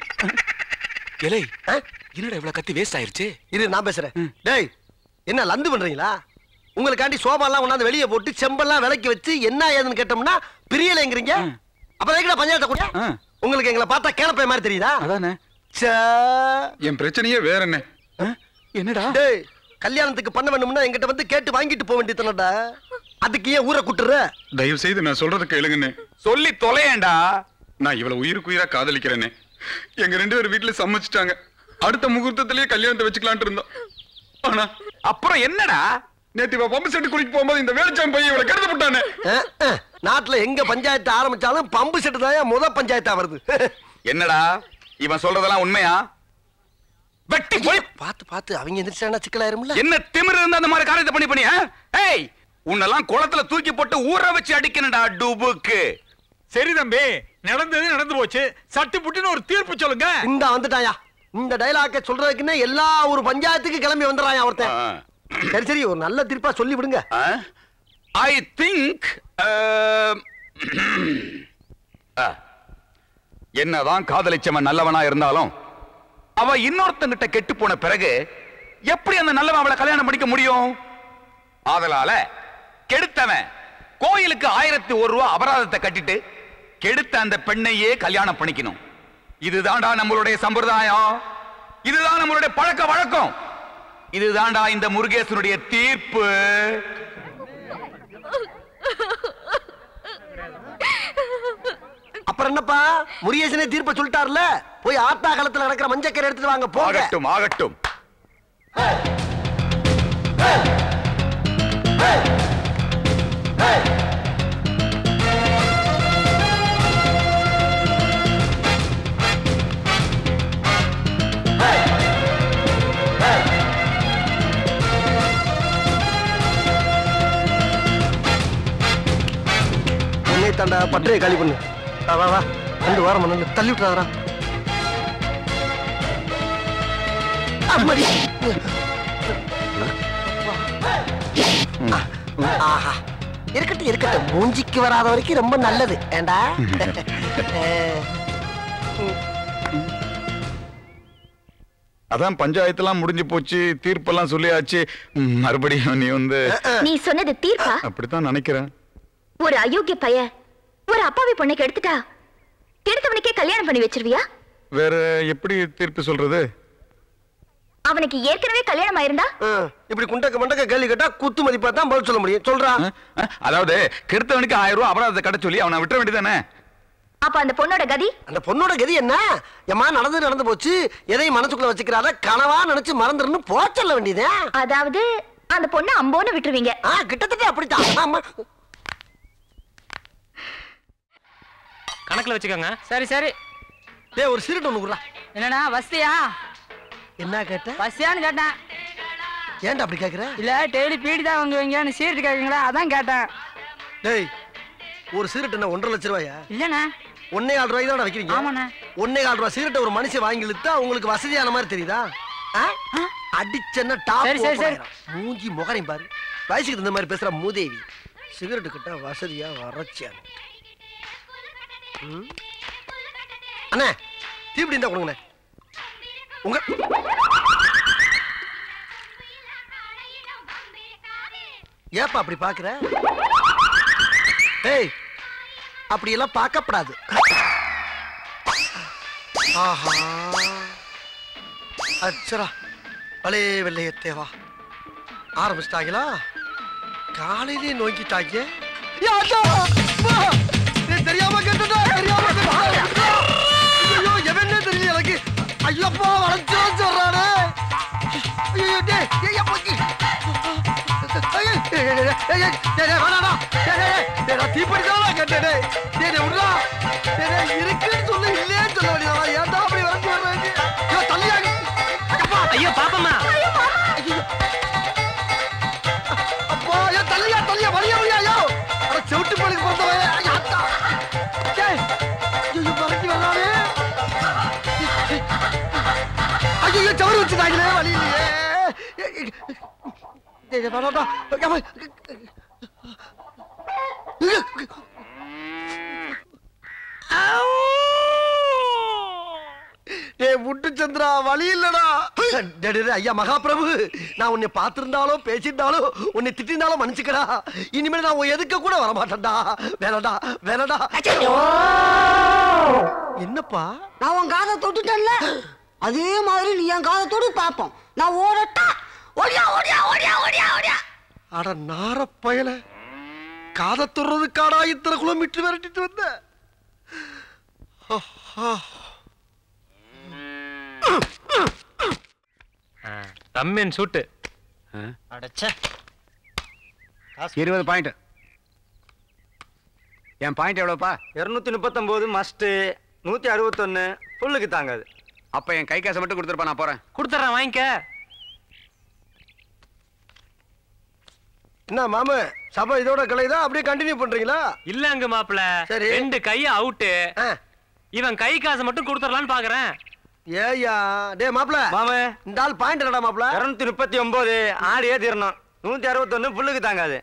ஆ? என்னடா இவ்வளவு கத்தி வேஸ்ட் ஆயிருச்சு? இரு நான் பேசுறேன். டேய் என்ன லந்து பண்றீங்களா? உங்களுக்காண்டி சோபாலாம் கொண்டாந்து வெளியே போட்டு செம்பெல்லாம் விலைக்கு வச்சு என்ன ஏதுன்னு கேட்டோம்னா பிரியலைங்கிறீங்க. அப்ப எதுக்குடா பஞ்சாயத்தை கூட ஆ. உங்களுக்கு எங்களை பார்த்தா கேனப்பை மாதிரி தெரியுதா? அதானே. ச்சே. என் பிரச்சனையே வேற என்ன? என்னடா? டேய் கல்யாணத்துக்கு பண்ண வேணும்னா என்கிட்ட வந்து கேட்டு வாங்கிட்டு போக வேண்டியதுனடா அதுக்கு ஏன் ஊரை கூட்டுற? தயவு செய்து நான் சொல்றத கேளுங்கண்ணே. சொல்லி தொலையேண்டா நான் இவ்வளவு உயிருக்கு உயிரா காதலிக்கிறேனே. எங்க ரெண்டு பேரும் வீட்டுல சம்மதிச்சிட்டாங்க. அடுத்த முகூர்த்தத்திலேயே கல்யாணத்தை வச்சுக்கலான்ட்டு இருந்தோம். ஆனா அப்புறம் என்னடா? நேத்து இவ பம்பு செட்டு குளிக்க போகும்போது இந்த வேலுச்சாமி பையன் இவளை கருது போட்டானே. நாட்டுல எங்க பஞ்சாயத்து ஆரம்பிச்சாலும் பம்பு செட்டு தான் முத பஞ்சாயத்தா வருது. என்னடா? இவன் சொல்றதெல்லாம் உண்மையா? வெட்டி போய் பார்த்து பார்த்து அவங்க எந்திரிச்சானா சிக்கலாயிரும்ல என்ன திமிரு இருந்தா அந்த மாதிரி காரியத்தை பண்ணி பண்ணி ஆ? ஏய் உன்னெல்லாம் குளத்துல தூக்கி போட்டு ஊற வச்சு அடிக்கணும்டா டுபுக்கு. சரி தம்பி நடந்தது நடந்து போச்சு. சட்டு புட்டுன்னு ஒரு தீர்ப்பு சொல்லுங்க. இந்த வந்துட்டாயா. இந்த டைலாக்க சொல்றதுக்குன்னே எல்லா ஒரு பஞ்சாயத்துக்கு கிளம்பி வந்துடுறான் ஒருத்தன். சரி சரி ஒரு நல்ல தீர்ப்பா சொல்லி விடுங்க. ஐ திங்க் என்னதான் காதலிச்சவன் நல்லவனா இருந்தாலும் அவ இன்னொருத்தங்கிட்ட கெட்டு போன பிறகு எப்படி அந்த நல்லவன் அவளை கல்யாணம் பண்ணிக்க முடியும்? ஆதலால கெடுத்தவன் கோயிலுக்கு ஆயிரத்தி ஒரு ரூபா அபராதத்தை கட்டிட்டு கெடுத்த அந்த பெண்ணையே கல்யாணம் பண்ணிக்கணும். இதுதான்டா நம்மளுடைய சம்பிரதாயம். இதுதான் நம்மளுடைய பழக்க வழக்கம். இதுதான்டா இந்த முருகேசனுடைய தீர்ப்பு. அப்புறம் என்னப்பா? முருகேசனே தீர்ப்பை சொல்லிட்டார்ல? போய் ஆத்தா காலத்துல நடக்கிற மஞ்சக்கரை எடுத்துட்டு வாங்க போங்க. ஆகட்டும் தாண்டா பட்டறையை காலி பண்ணு. வா வா ரெண்டு வாரம் தள்ளி விட்டுறாரா அம்மாடி. ஆஹா. இருக்கட்டும் இருக்கட்டும். மூஞ்சிக்கு வராத வரைக்கும் ரொம்ப நல்லது. ஏண்டா? அதான் பஞ்சாயத்துலாம் முடிஞ்சு போச்சு. தீர்ப்பெல்லாம் சொல்லியாச்சு. மறுபடியும் நீ வந்து நீ சொன்னது தீர்ப்பா? அப்படித்தான் நினைக்கிறேன். ஒரு அயோக்கிய பைய ஒரு அப்பாவி பொண்ணை கெடுத்துட்டா? கெடுத்தவனுக்கே கல்யாணம் பண்ணி வச்சிருவியா? வேற எப்படி தீர்ப்பு சொல்றது? அவனுக்கு ஏற்கனவே கல்யாணம் ஆயிருந்தா? இப்படி குண்டக்க மண்டக்க கேள்வி கேட்டா குத்து மதிப்பா தான் பதில் சொல்ல முடியும். சொல்றா. அதாவது கெடுத்தவனுக்கு ஆயிரம் ரூபாய் அபராதத்தை கட்ட சொல்லி அவனை விட்டுற வேண்டியதானே அப்ப அந்த பொண்ணோட கதி? அந்த பொண்ணோட கதி என்ன? ஏமா நடந்து நடந்து போச்சு. எதையும் மனசுக்குள்ள வச்சுக்கிறாத கனவா நினைச்சு மறந்துருன்னு போக சொல்ல வேண்டியதே. அதாவது அந்த பொண்ணு அம்போன்னு விட்டுருவீங்க. ஆ கிட்டத்தட்ட அப்படித்தான். ஆமா. கணக்குல வச்சுக்கோங்க. சரி சரி. டேய் ஒரு சிரிட்டு ஒண்ணு குடுறா. என்னடா வசதியா? என்ன கேட்ட வசதியான்னு கேட்டேன். ஏன்டா அப்படி கேக்குற? இல்ல டெய்லி பீடி தான் வாங்குவீங்கன்னு சீட்டு கேட்குங்களா அதான் கேட்டேன். டேய் ஒரு சிகரெட் என்ன ஒன்றரை லட்ச ரூபாயா? இல்லண்ணா. ஒன்னே கால் ரூபாய்க்கு தான் வைக்கிறீங்க. ஆமாண்ணே. ஒன்னே கால் ரூபாய் சிகரெட்டை ஒரு மனுஷன் வாங்கி இழுத்தா உங்களுக்கு வசதியான மாதிரி தெரியுதா? அடிச்சேன்னா டாப் சரி, சரி, சரி. மூஞ்சி முகரையும் பாரு. வயசுக்கு தகுந்த மாதிரி பேசுற மூதேவி. சிகரெட் கிட்ட வசதியா வறட்சியா? அண்ணே தீப்பிடி இருந்தா கொடுங்கண்ணே. உங்க ஏப்பா அப்படி பாக்குற? ஏய் அப்படி எல்லாம் பார்க்கப்படாது. ஆஹா. அச்சரா தேவா வெள்ளையத்தேவா ஆரம்பிச்சிட்டாங்களா? காலையிலே நோக்கிட்டாங்க தெரியாம கேட்டுட்டா தெரியாம கேட்டா தான் கேட்டேன் டேய் டேய் டேய் விட்றா இருக்குன்னு சொல்லு இல்லையேன்னு சொல்ல வேண்டியதா ஏன்டா அப்படி வந்து வர்றாங்க ஐயோ தள்ளியா அப்பா ஐயோ பாப்பம்மா அப்பா ஐயோ தள்ளியா தள்ளியா வலியா வலியா ஐயோ செவிட்டு பழுக்கு பிறந்தவன் ஐயோ சவறு வச்சுட்டாங்களே வழி இல்லையே ஏய், ஏய், டேய், டேய், வேணாம்டா. முட்டு சந்திரா வழி இல்லடா ஐயா மகாபிரபு நான் உன்னை பார்த்திருந்தாலும் பேசியிருந்தாலும் உன்னை திட்டிருந்தாலும் மன்னிச்சுக்கடா இனிமேல் நான் உன் எதுக்க கூட வர மாட்டேன்டா வேணடா வேணடா என்னப்பா நான் உன் காதை தொட்டுட்டேன்ல அதே மாதிரி நீ என் காதை தொடு பாப்போம் நான் ஓடட்டா ஓடியா ஓடியா ஓடியா ஓடியா ஓடியா. அட நார பயல. காதை துறதுக்காடா இத்தனை கிலோமீட்டர் விரட்டிட்டு வந்த? ரம்யன் சூட்டு. அடச்சே. இருபது பாயிண்ட் என் பாயிண்ட் எவ்வளோப்பா? இருநூத்தி முப்பத்தொன்பது மஸ்ட் நூத்தி அறுபத்தொன்னு ஃபுல்லுக்கு தாங்காது. அப்ப என் கை காசை மட்டும் கொடுத்துருப்பா நான் போறேன். கொடுத்துட்றேன் வாங்கிக்க. என்ன மாமு சபை இதோட கலைதா அப்படியே கண்டினியூ பண்றீங்களா? இல்லங்க மாப்பிள சரி. ரெண்டு கை அவுட்டு இவன் கை காசை மட்டும் கொடுத்துடலான்னு பாக்குறேன். ஏய்யா டேய் மாப்ள மாமு. இந்த ஆள் பாயிண்ட் என்னடா மாப்ள இருநூத்தி முப்பத்தி ஒன்பது ஆடியே தீரணும். நூத்தி அறுபத்தொன்னு ஃபுல்லுக்கு தாங்காது.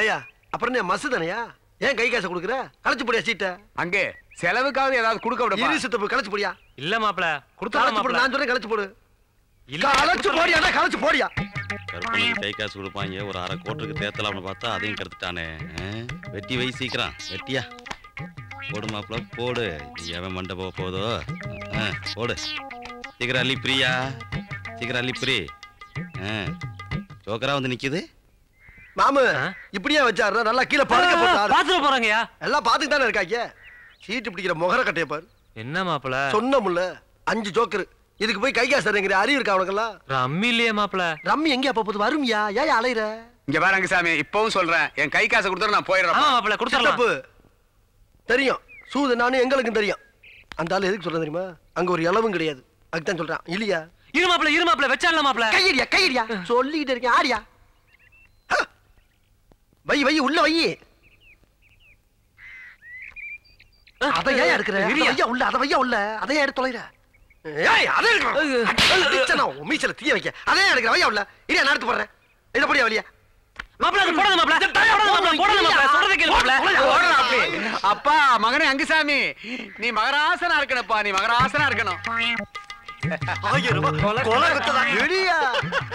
ஏய்யா அப்புறம் நீ மசு தானையா? ஏன் கை காசு கொடுக்குற? களைச்சு போடியா சீட்டை? அங்கே செலவுக்காவது ஏதாவது கொடுக்க இரு சித்தப்பு களைச்சு போடியா? இல்ல மாப்பிள போடு மாப்பிள. நான் சொல்றேன் களைச்சு போடு. இல்ல, களைச்சு போடியாடா களைச்சு போடியா. கருப்பனுக்கு கை காசு கொடுப்பாங்க ஒரு அரை கோட்டுக்கு தேத்தலாம்னு பார்த்தா அதையும் கெடுத்துட்டானே. ஆ? வெட்டி வை சீக்கிரம் வெட்டியா. போடு மாப்பிள போடு. எவன் மண்டை போக போதோ ஆ, போடு. சீக்கிரம் அள்ளி பிரியா. சீக்கிரம் அள்ளி பிரி. ஆ, ஜோக்கரா வந்து நிக்குது. மாமு இப்படியே வச்சாரு நல்லா கீழே பாத்துட்டு போறாங்கயா எல்லாம் பாத்துட்டு தானே இருக்காங்க. சீட்டு பிடிக்கிற முகர கட்டைய பாரு. என்ன மாப்பிள? சொன்னமுல்ல. அஞ்சு ஜோக்கர். இதுக்கு போய் கை காசு தரேங்கிற அறிவு இருக்கா அவனுக்கெல்லாம் ரம்மி இல்லையே மாப்பிள. ரம்மி எங்க அப்ப போது வருமியா? ஏன் அலையிற? இங்க பாருங்க சாமி இப்பவும் சொல்றேன். என் கை காசை கொடுத்துட்டு நான் போயிடுறேன் மாப்பிள கொடுத்துடலாம். தெரியும். சூது நானும் எங்களுக்கும் தெரியும். அந்த ஆளு எதுக்கு சொல்றேன் தெரியுமா? அங்க ஒரு இளவும் கிடையாது. அதுதான் சொல்றான். இல்லையா? இரு மாப்பிள இரு மாப்பிள வச்சால மாப்பிள. கையடியா கையடியா? சொல்லிட்டு இருக்கேன். ஆடியா? ஹ! வை வை உள்ள வை. அதை ஏன் எடுக்கிற? இரியா. வையா உள்ள அதை வையா உள்ள? அதை ஏன் எடுத்து தொலைற. ஏய் அதே இருக்கணும் மீச்சல தீய வைக்க. அதே எடுக்கிற? வையா உள்ள? இடியா நான் எடுத்து போடுறேன். இத படியா வழியா அப்பா மகனே அங்குசாமி. நீ மகராசனா இருக்கணும்ப்பா. நீ மகராசனா இருக்கணும்.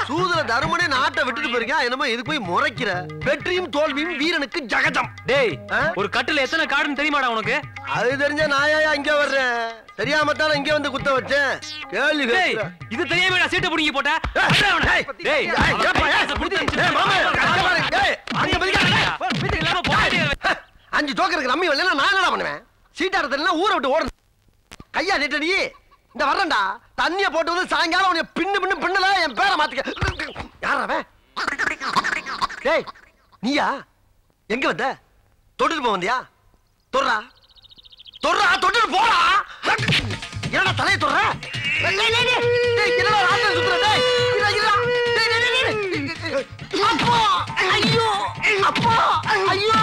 சூதுல தருமனே நாட்டை விட்டுட்டு போயிருக்கா என்னமோ இது போய் முறைக்கிற. வெற்றியும் தோல்வியும் வீரனுக்கு ஜகஜம். டேய் ஒரு கட்டுல எத்தனை காடுன்னு தெரியுமாடா உனக்கு? அது தெரிஞ்ச நாயா இங்க வர்றேன்? தெரியாம தானே இங்க வந்து குத்த வச்சேன். கேள்வி டேய். இது தெரியாம நான் சீட்டை புடிங்கி போட்ட? ஏய், டேய். அஞ்சு ஜோக்கர் இருக்கு ரம்மி வரல நான் என்னடா பண்ணுவேன்? சீட்டாட தெரியல ஊரை விட்டு ஓடு கையா நீட்டடி இந்த வர்றேன்டா. தண்ணிய போட்டு வந்து சாயங்காலம் உன்னை பின்னு பின்னு பின்னல என் பேரை மாத்திக்க. யார் அவன்? டேய் நீயா? எங்க வந்த? தொட்டுட்டு போக வந்தியா தொடுறா. தொடுறா தொட்டுட்டு போடா. என்னடா தலையை தொடுற? என்னடா ராத்திரி சுத்துற? டேய். அப்பா! ஐயோ! அப்பா! ஐயோ!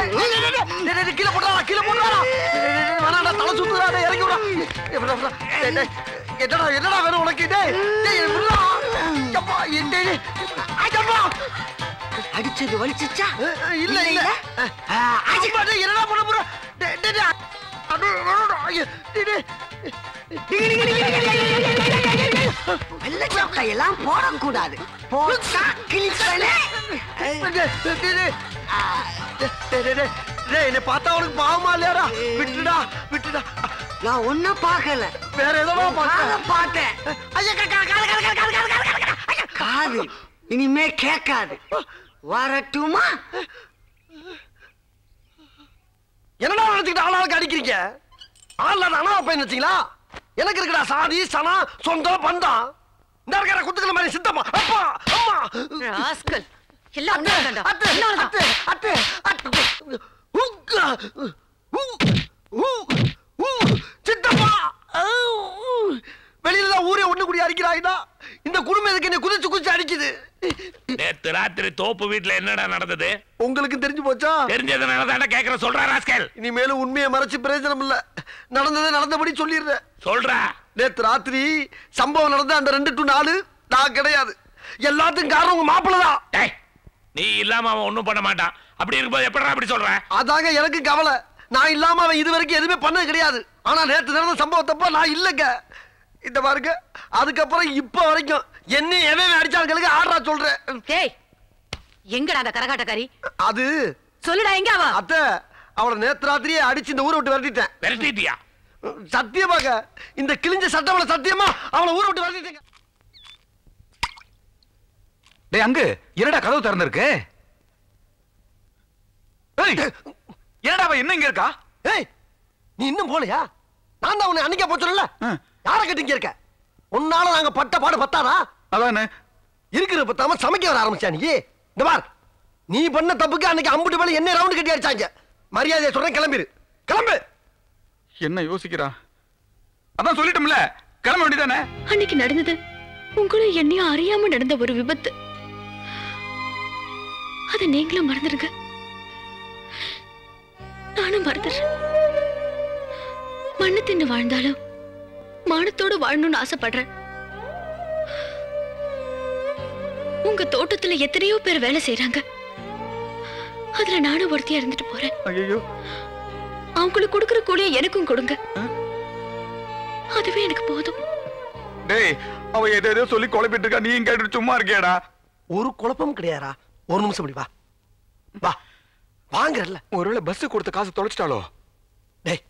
கீழே போடுறா கீழே போடுறா வேணாடா தலை சுத்துறா டேய், இறக்கி விடா என்னடா என்னடா வேணும் உனக்கு அடிச்சது வலிச்சிச்சா இல்ல இல்ல என்னடா பண்ண போற. வெள்ளை சட்டையெல்லாம் போடக்கூடாது போட்டா கிழிப்பனே என்னை பார்த்தா உனக்கு பாவமா இல்லையாடா விட்டுடா விட்டுடா நான் ஒன்னும் பார்க்கல வேற காதை பார்த்தேன் காது, இனிமே கேட்காது வரட்டுமா என்னடா நினைச்சுக்கிட்டு ஆளாளுக்கு அடிக்கிறீங்க ஆள் அண்ணா அப்ப நினைச்சீங்களா எனக்கு இருக்குடா சாதி சனம் சொந்தம் பந்தம் இந்த இருக்கிற குத்துக்கள் மாதிரி சித்தம்மா அப்பா அம்மா ராஸ்கல் சித்தப்பா. வெளியில ஊரே ஒண்ணு கூடி அடிக்கிறாய்டா இந்த குடும்பம் எதுக்கு என்ன குதிச்சு குதிச்சு அடிக்குது? நேத்து ராத்திரி தோப்பு வீட்ல என்னடா நடந்தது? உங்களுக்கு தெரிஞ்சு போச்சா? தெரிஞ்சதுனால தானே கேக்குற? சொல்றா ராஸ்கல். இனிமேலும் உண்மையை மறைச்சு பிரயோஜனம் இல்ல. நடந்ததை நடந்தபடி சொல்லிடுறேன். சொல்றா. நேத்து ராத்திரி சம்பவம் நடந்த அந்த ரெண்டு டு நாலு நான் கிடையாது. எல்லாத்துக்கும் காரணம் உங்க மாப்பிள்ள தான் டேய் நீ இல்லாம அவன் ஒண்ணும் பண்ண மாட்டான். அப்படி இருக்கும்போது எப்படிடா அப்படி சொல்ற? அதாங்க எனக்கு கவலை. நான் இல்லாம அவன் இது வரைக்கும் எதுவுமே பண்ணது கிடையாது. ஆனா நேத்து நடந்த சம்பவத்தப்ப நான் இல்லைங்க. இந்த பாருங்க அதுக்கப்புறம் இப்ப வரைக்கும் என்ன எவன் அடிச்சாங்களுக்கு ஆடுறா சொல்றேன். டேய் எங்கடா அந்த கரகாட்டக்காரி? அது சொல்லுடா எங்க அவ? அத்தை அவளை நேத்து ராத்திரியே அடிச்சு இந்த ஊரை விட்டு விரட்டிட்டேன். விரட்டிட்டியா? சத்தியமாக இந்த கிழிஞ்ச சட்டவளை சத்தியமா அவளை ஊரை விட்டு விரட்டிட்டேங்க. டேய் அங்கு. என்னடா கதவு திறந்திருக்கு? ஏய், என்னடா அவ என்ன இங்க இருக்கா? ஏய் நீ இன்னும் போலையா நான் தான் உன்னை அன்னைக்கே போச்சுல யார கட்டிங்க இருக்க? உன்னால நாங்க பட்ட பாடு பத்தாதா? அதானே. இருக்கிற பத்தாம சமைக்க வர ஆரம்பிச்சா நீ? இந்த பார். நீ பண்ண தப்புக்கு அன்னைக்கு அம்புட்டு மேல என்ன ரவுண்டு கட்டி அடிச்சாங்க. மரியாதையை சொல்றேன் கிளம்பிரு. கிளம்பு. என்ன யோசிக்கிறா? அதான் சொல்லிட்டோம்ல. கிளம்ப வேண்டியதானே அன்னைக்கு நடந்தது உங்களும் என்னையும் அறியாம நடந்த ஒரு விபத்து. அத நீங்களும் மறந்துடுங்க. நானும் மறந்துடுறேன். மண்ணு தின்னு வாழ்ந்தாலும் மானத்தோட வாழணும்னு ஆசைப்படுறேன். உங்க தோட்டத்துல எத்தனையோ பேர் வேலை செய்யறாங்க அதுல நானும் ஒருத்தியா இருந்துட்டு போறேன். ஐயோ அவங்களுக்கு கொடுக்கிற கூலிய எனக்கும் கொடுங்க. அதுவே எனக்கு போதும். டேய் அவ எதோ சொல்லி குழப்பிட்டு இருக்கா. நீ கேட்டு சும்மா இருக்கியாடா? ஒரு குழப்பம் கிடையாதா? ஒரு நிமிஷம் இப்படி வா. வா. வாங்கறல்ல. ஒருவேளை பஸ் கொடுத்த காசு தொலைச்சிட்டாலோ டேய்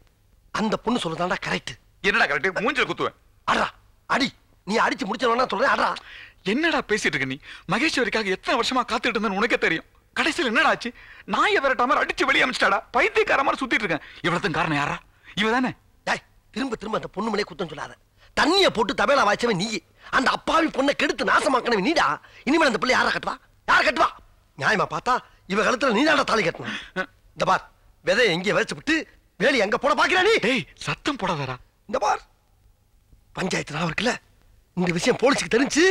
அந்த பொண்ணு சொல்றதாண்டா கரெக்ட் என்னடா கரெக்ட் மூஞ்சில குத்துவேன். அடா அடி. நீ அடிச்சு முடிச்சவனா சொல்றேன். அடா என்னடா பேசிட்டு இருக்க நீ? மகேஸ்வரிக்காக எத்தனை வருஷமா காத்துட்டு இருந்தேன்னு உனக்கே தெரியும். கடைசியில் என்னடா ஆச்சு? நாயை விரட்டாம அடிச்சு வெளியே அமிச்சிட்டாடா. பைத்தியக்கார மாதிரி சுத்திட்டு இருக்கேன். இவ்வளவுக்கும் காரணம் யாரா? இவ தானே? டேய் திரும்ப திரும்ப அந்த பொண்ணு மேலே குத்தம் சொல்லாத. தண்ணிய போட்டு தபேலா வாய்ச்சவன் நீ அந்த அப்பாவி பொண்ணை கெடுத்து நாசமாக்கனவன் நீடா. இனிமேல் அந்த பிள்ளை யாரா கட்டுவா? யார கட்டுவா? நியாயமா பார்த்தா இவ கழுத்துல நீதாடா தாலி கட்டணும் இந்த பார் விதை எங்கே வச்சு விட்டு வேலி எங்க போட பாக்குறா நீ? டேய் சத்தம் போடாதடா. இந்த பார் பஞ்சாயத்து நான் இருக்குல்ல இந்த விஷயம் போலீஸுக்கு தெரிஞ்சு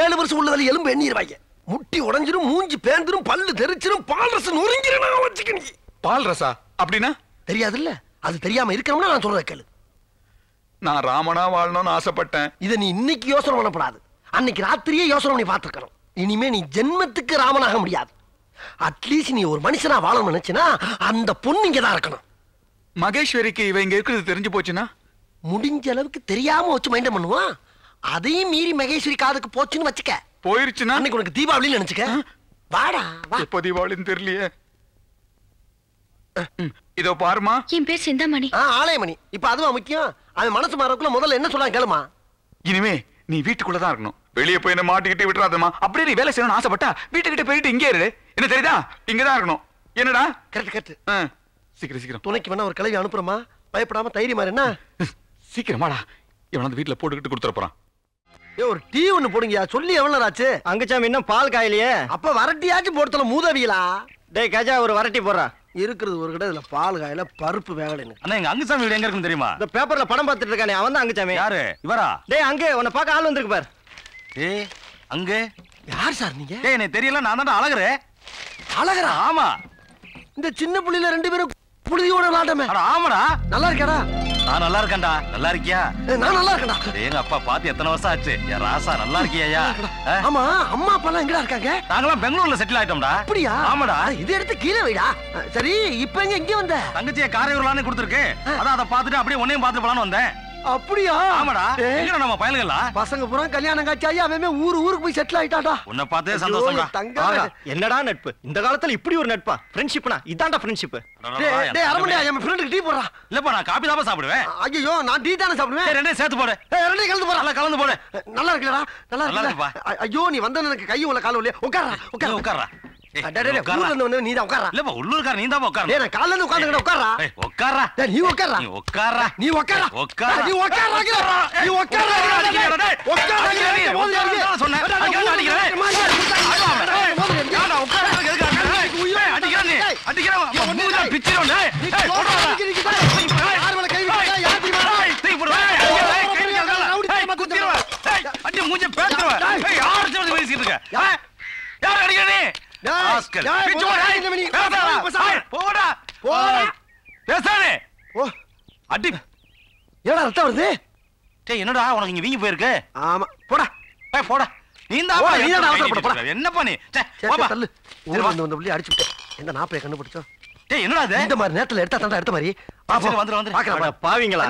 ஏழு வருஷம் உள்ளதில் எலும்பு எண்ணிடுவாங்க. முட்டி உடைஞ்சிரும் மூஞ்சி பேந்துரும் பல்லு தெரிச்சிரும் பால் ரசம் நொறுங்கிரும் வச்சுக்க நீ. பால் ரசா? அப்படின்னா? தெரியாதுல்ல? அது தெரியாம இருக்கணும்னா நான் சொல்றத கேளு. நான் ராமனா வாழணும்னு ஆசைப்பட்டேன். இதை நீ இன்னைக்கு யோசனை பண்ணப்படாது அன்னைக்கு ராத்திரியே யோசனை பண்ணி பார்த்துருக்கணும். இனிமே நீ ஜென்மத்துக்கு ராமனாக முடியாது. அட்லீஸ்ட் நீ ஒரு மனுஷனா வாழணும்னு நினைச்சினா அந்த பொண்ணு இங்க தான் இருக்கணும். மகேஸ்வரிக்கு இவ இங்க இருக்கிறது தெரிஞ்சு போச்சுன்னா? முடிஞ்ச அளவுக்கு தெரியாம வச்சு மைண்டம் பண்ணுவான். அதையும் மீறி மகேஸ்வரி காதுக்கு போச்சுன்னு வச்சுக்க. போயிருச்சுன்னா? அன்னைக்கு உனக்கு தீபாவளின்னு நினைச்சுக்க. வாடா வா. எப்போ தீபாவளின்னு தெரியலையே. இதோ பாருமா என் பேர் சிந்தாமணி. ஆ ஆலயமணி. இப்ப அதுவா முக்கியம்? அவன் மனசு மாறக்குள்ள முதல்ல என்ன சொல்றான் கேளுமா. இனிமே நீ வீட்டுக்குள்ள தான் இருக்கணும். வெளியே போய் என்ன மாட்டிக்கிட்டு விட்டுறாதம்மா. அப்படியே நீ வேலை செய்யணும்னு ஆசைப்பட்டா வீட்டுக்கிட்ட போயிட்டு இங்கே இரு. என்ன தெரியுதா? இங்க தான் இருக்கணும். என்னடா? Correct correct. ஆ, சீக்கிரம் சீக்கிரம். துணைக்கு வேணா ஒரு கிளவி அனுப்புறமா? பயப்படாம தைரியமா என்ன? சீக்கிரமாடா. இவன் வந்து வீட்டுல போட்டுக்கிட்டு கொடுத்துட போறான். ஏ ஒரு டீ ஒண்ணு போடுங்கயா சொல்லி எவ்வளவு ஆச்சு அங்கச்சாமி இன்னும் பால் காயிலையே. அப்ப வரட்டியாச்சும் போடுத்தல மூதவியலா டேய் கஜா ஒரு வரட்டி போடுறா. இருக்கிறது ஒரு கடை இதுல பால் காயில பருப்பு வேகலைன்னு. அண்ணா எங்க அங்குசாமி வீடு எங்க இருக்குன்னு தெரியுமா? இந்த பேப்பர்ல படம் பார்த்துட்டு இருக்கானே அவன் தான் அங்கச்சாமி. யாரு? இவரா? டேய் அங்கே உன்னை பார்க்க ஆள் வந்திருக்கு பார். ஏய் அங்க? யார் சார் நீங்க? ஏய் எனக்கு தெரியல நான் தான் அழகுறே அழகரா? ஆமா. இந்த சின்ன புள்ளில ரெண்டு பேரும் புழுதியோட விளாட்டமே அட ஆமாடா. நல்லா இருக்கேடா நான் நல்லா இருக்கேன்டா. நல்லா இருக்கியா? நான் நல்லா இருக்கேன்டா. எங்க அப்பா பார்த்து எத்தனை வருஷம் ஆச்சு? என் ராசா நல்லா இருக்கியா ஆமா அம்மா அப்பா எல்லாம் எங்கடா இருக்காங்க? நாங்களாம் பெங்களூர்ல செட்டில் ஆயிட்டோம்டா. அப்படியா? ஆமாடா. இது எடுத்து கீழே வைடா. சரி இப்ப எங்க இங்க வந்த? தங்கச்சியை காரையூர்லான்னு கொடுத்துருக்கு. அதான் அதை பார்த்துட்டு அப்படியே உன்னையும் பார்த்துட்டு போலான்னு வந்தேன். அப்படியா? ஆமாடா. எங்கடா நம்ம பயலுங்களா பசங்க பூரா கல்யாணம் காட்சி அவன் ஊர் ஊருக்கு போய் செட்டில் ஆயிட்டாடா. உன்னை பார்த்தே. ஆகா, என்னடா நட்பு? இந்த காலத்துல இப்படி ஒரு நட்பா? ஃப்ரெண்ட்ஷிப்னா இதான்டா ஃப்ரெண்ட்ஷிப் டேய், அரமணியா, என் ஃப்ரெண்டுக்கு டீ போடுறா இல்லப்பா நான் காப்பி தான் சாப்பிடுவேன் ஐயோ நான் டீ தானே சாப்பிடுவேன் டேய், ரெண்டையும் சேர்த்து போடு ரெண்டையும் கலந்து போறா நல்லா கலந்து போடு நல்லா இருக்குல்லடா நல்லா இருக்குப்பா. ஐயோ நீ வந்த எனக்கு கை உள்ள கால இல்லையா உட்காரா உட்கார உட்கார்றா வந்தவன் நீதான் உட்காரா. உள்ளூர்கார நீ தான் உட்காரணும். டேய் நான் காலைல இருந்து உட்கார்ந்துக்கிட்ட உட்காரா? டேய் நீ உட்காரா? நீ உட்கார்றா நீ உட்காரா? உட்கார்றா. நீ உட்காரா நீ உட்காரா நீ, உட்காருடா சொன்னேன். நீ. பிச்சிரும், அடி, யார் பேசிட்டு இருக்க? ஏய், யார் அடிக்கிற டேய், போடு, போடா. பேசாத. போடா. போடா. ஓ. அடி. ஏடா ரத்தம் வருது? டேய், என்னடா உனக்கு இங்க வீங்கி போயிருக்கு? ஆமா. போடா. ஏய், போடா. நீ தான் போடா, நீ அவசரப்பட, போடா. சே, சரி, போப்பா. சரி, தள்ளு. ஊர்ல இருந்து வந்த புள்ளி அடிச்சு விட்டேன் எந்த நாப்பைய கண்டுபிடிச்சோம் டேய் என்னடா இது? இந்த மாதிரி நேரத்துல எடுத்தா தாண்டா எடுத்த மாதிரி. சரி, வந்துரு, வந்துரு. பாக்கலாம் அட பாவிங்களா?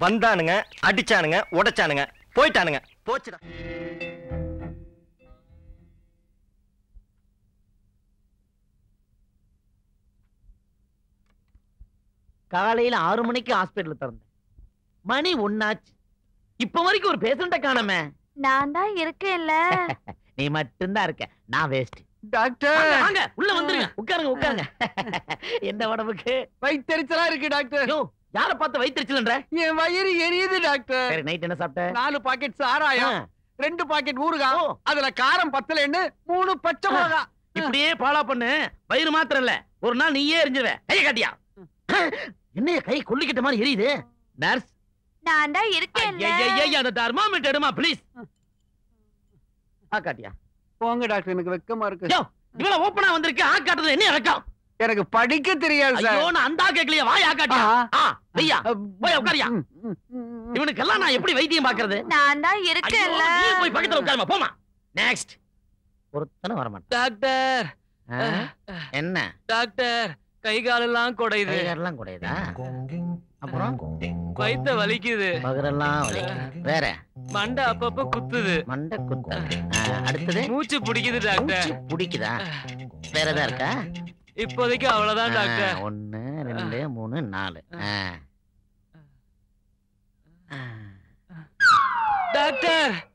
வந்தானுங்க அடிச்சானுங்க உடைச்சானுங்க போயிட்டானுங்க. போச்சுடா. காலையில ஆறு மணிக்கு ஹாஸ்பிடல் திறந்தேன். மணி ஒன்னாச்சு இப்ப வரைக்கும் ஒரு பேஷண்ட காணமே. நான் தான் இருக்கேன்ல. நீ மட்டும்தான் இருக்க. நான் வேஸ்ட் டாக்டர்! வாங்க உள்ள வந்துருங்க. உட்காருங்க உட்காருங்க. என்ன உடம்புக்கு? வயித்தெரிச்சலா இருக்கு டாக்டர். யார பார்த்து வயிற்றுச்சல்ன்ற என் வயிறு எரியுது டாக்டர். சரி நைட் என்ன சாப்பிட்ட? நாலு பாக்கெட் சாராயம். ரெண்டு பாக்கெட் ஊறுகாய். அதுல காரம் பத்தலன்னு மூணு பச்சை மிளகா இப்படியே பாலா பண்ணு. வயிறு மாத்திரம் இல்ல ஒரு நாள் நீயே எரிஞ்சிருவ. கைய காட்டியா? என்னைய கை கொல்லிக்கிட்ட மாதிரி எரியுது? நர்ஸ் நான் தான் இருக்கேன்ல. ஐயா அந்த தெர்மாமீட்டர் எடுமா ப்ளீஸ் ஆ. காட்டியா போங்க டாக்டர். எனக்கு வெக்கமா இருக்கு. யோ இவ்வளவு ஓப்பனா வந்திருக்கு ஆ காட்டுறது என்ன இறக்கம்? எனக்கு படிக்க தெரியாது ஐயோ நான் அந்த கேக்கலையா வாய் ஆ காட்டியா ஆ. ஐயா போய் உட்காரியா. இவனுக்கெல்லாம் நான் எப்படி வைத்தியம் பாக்குறது நான் தான் இருக்கேன்ல. நீ போய் பக்கத்துல உட்காருமா போமா நெக்ஸ்ட் ஒருத்தன வர மாட்டான் டாக்டர்? என்ன? டாக்டர் கை காலெல்லாம் குடையுது கைகாரெல்லாம் கூடையதா அப்புறம்? வயித்த வலிக்குது. பகரெல்லாம் வலிக்குது. வேற? மண்டை அப்பப்ப குத்துது. மண்டை குத்தல் ஆ, அடுத்தது? மூச்சு பிடிக்குது டாக்டர். பிடிக்குதா? வேற ஏதா இருக்கா? இப்போதைக்கு அவ்வளவுதான் டாக்டர். ஒண்ணு ரெண்டு மூணு நாலு. டாக்டர்.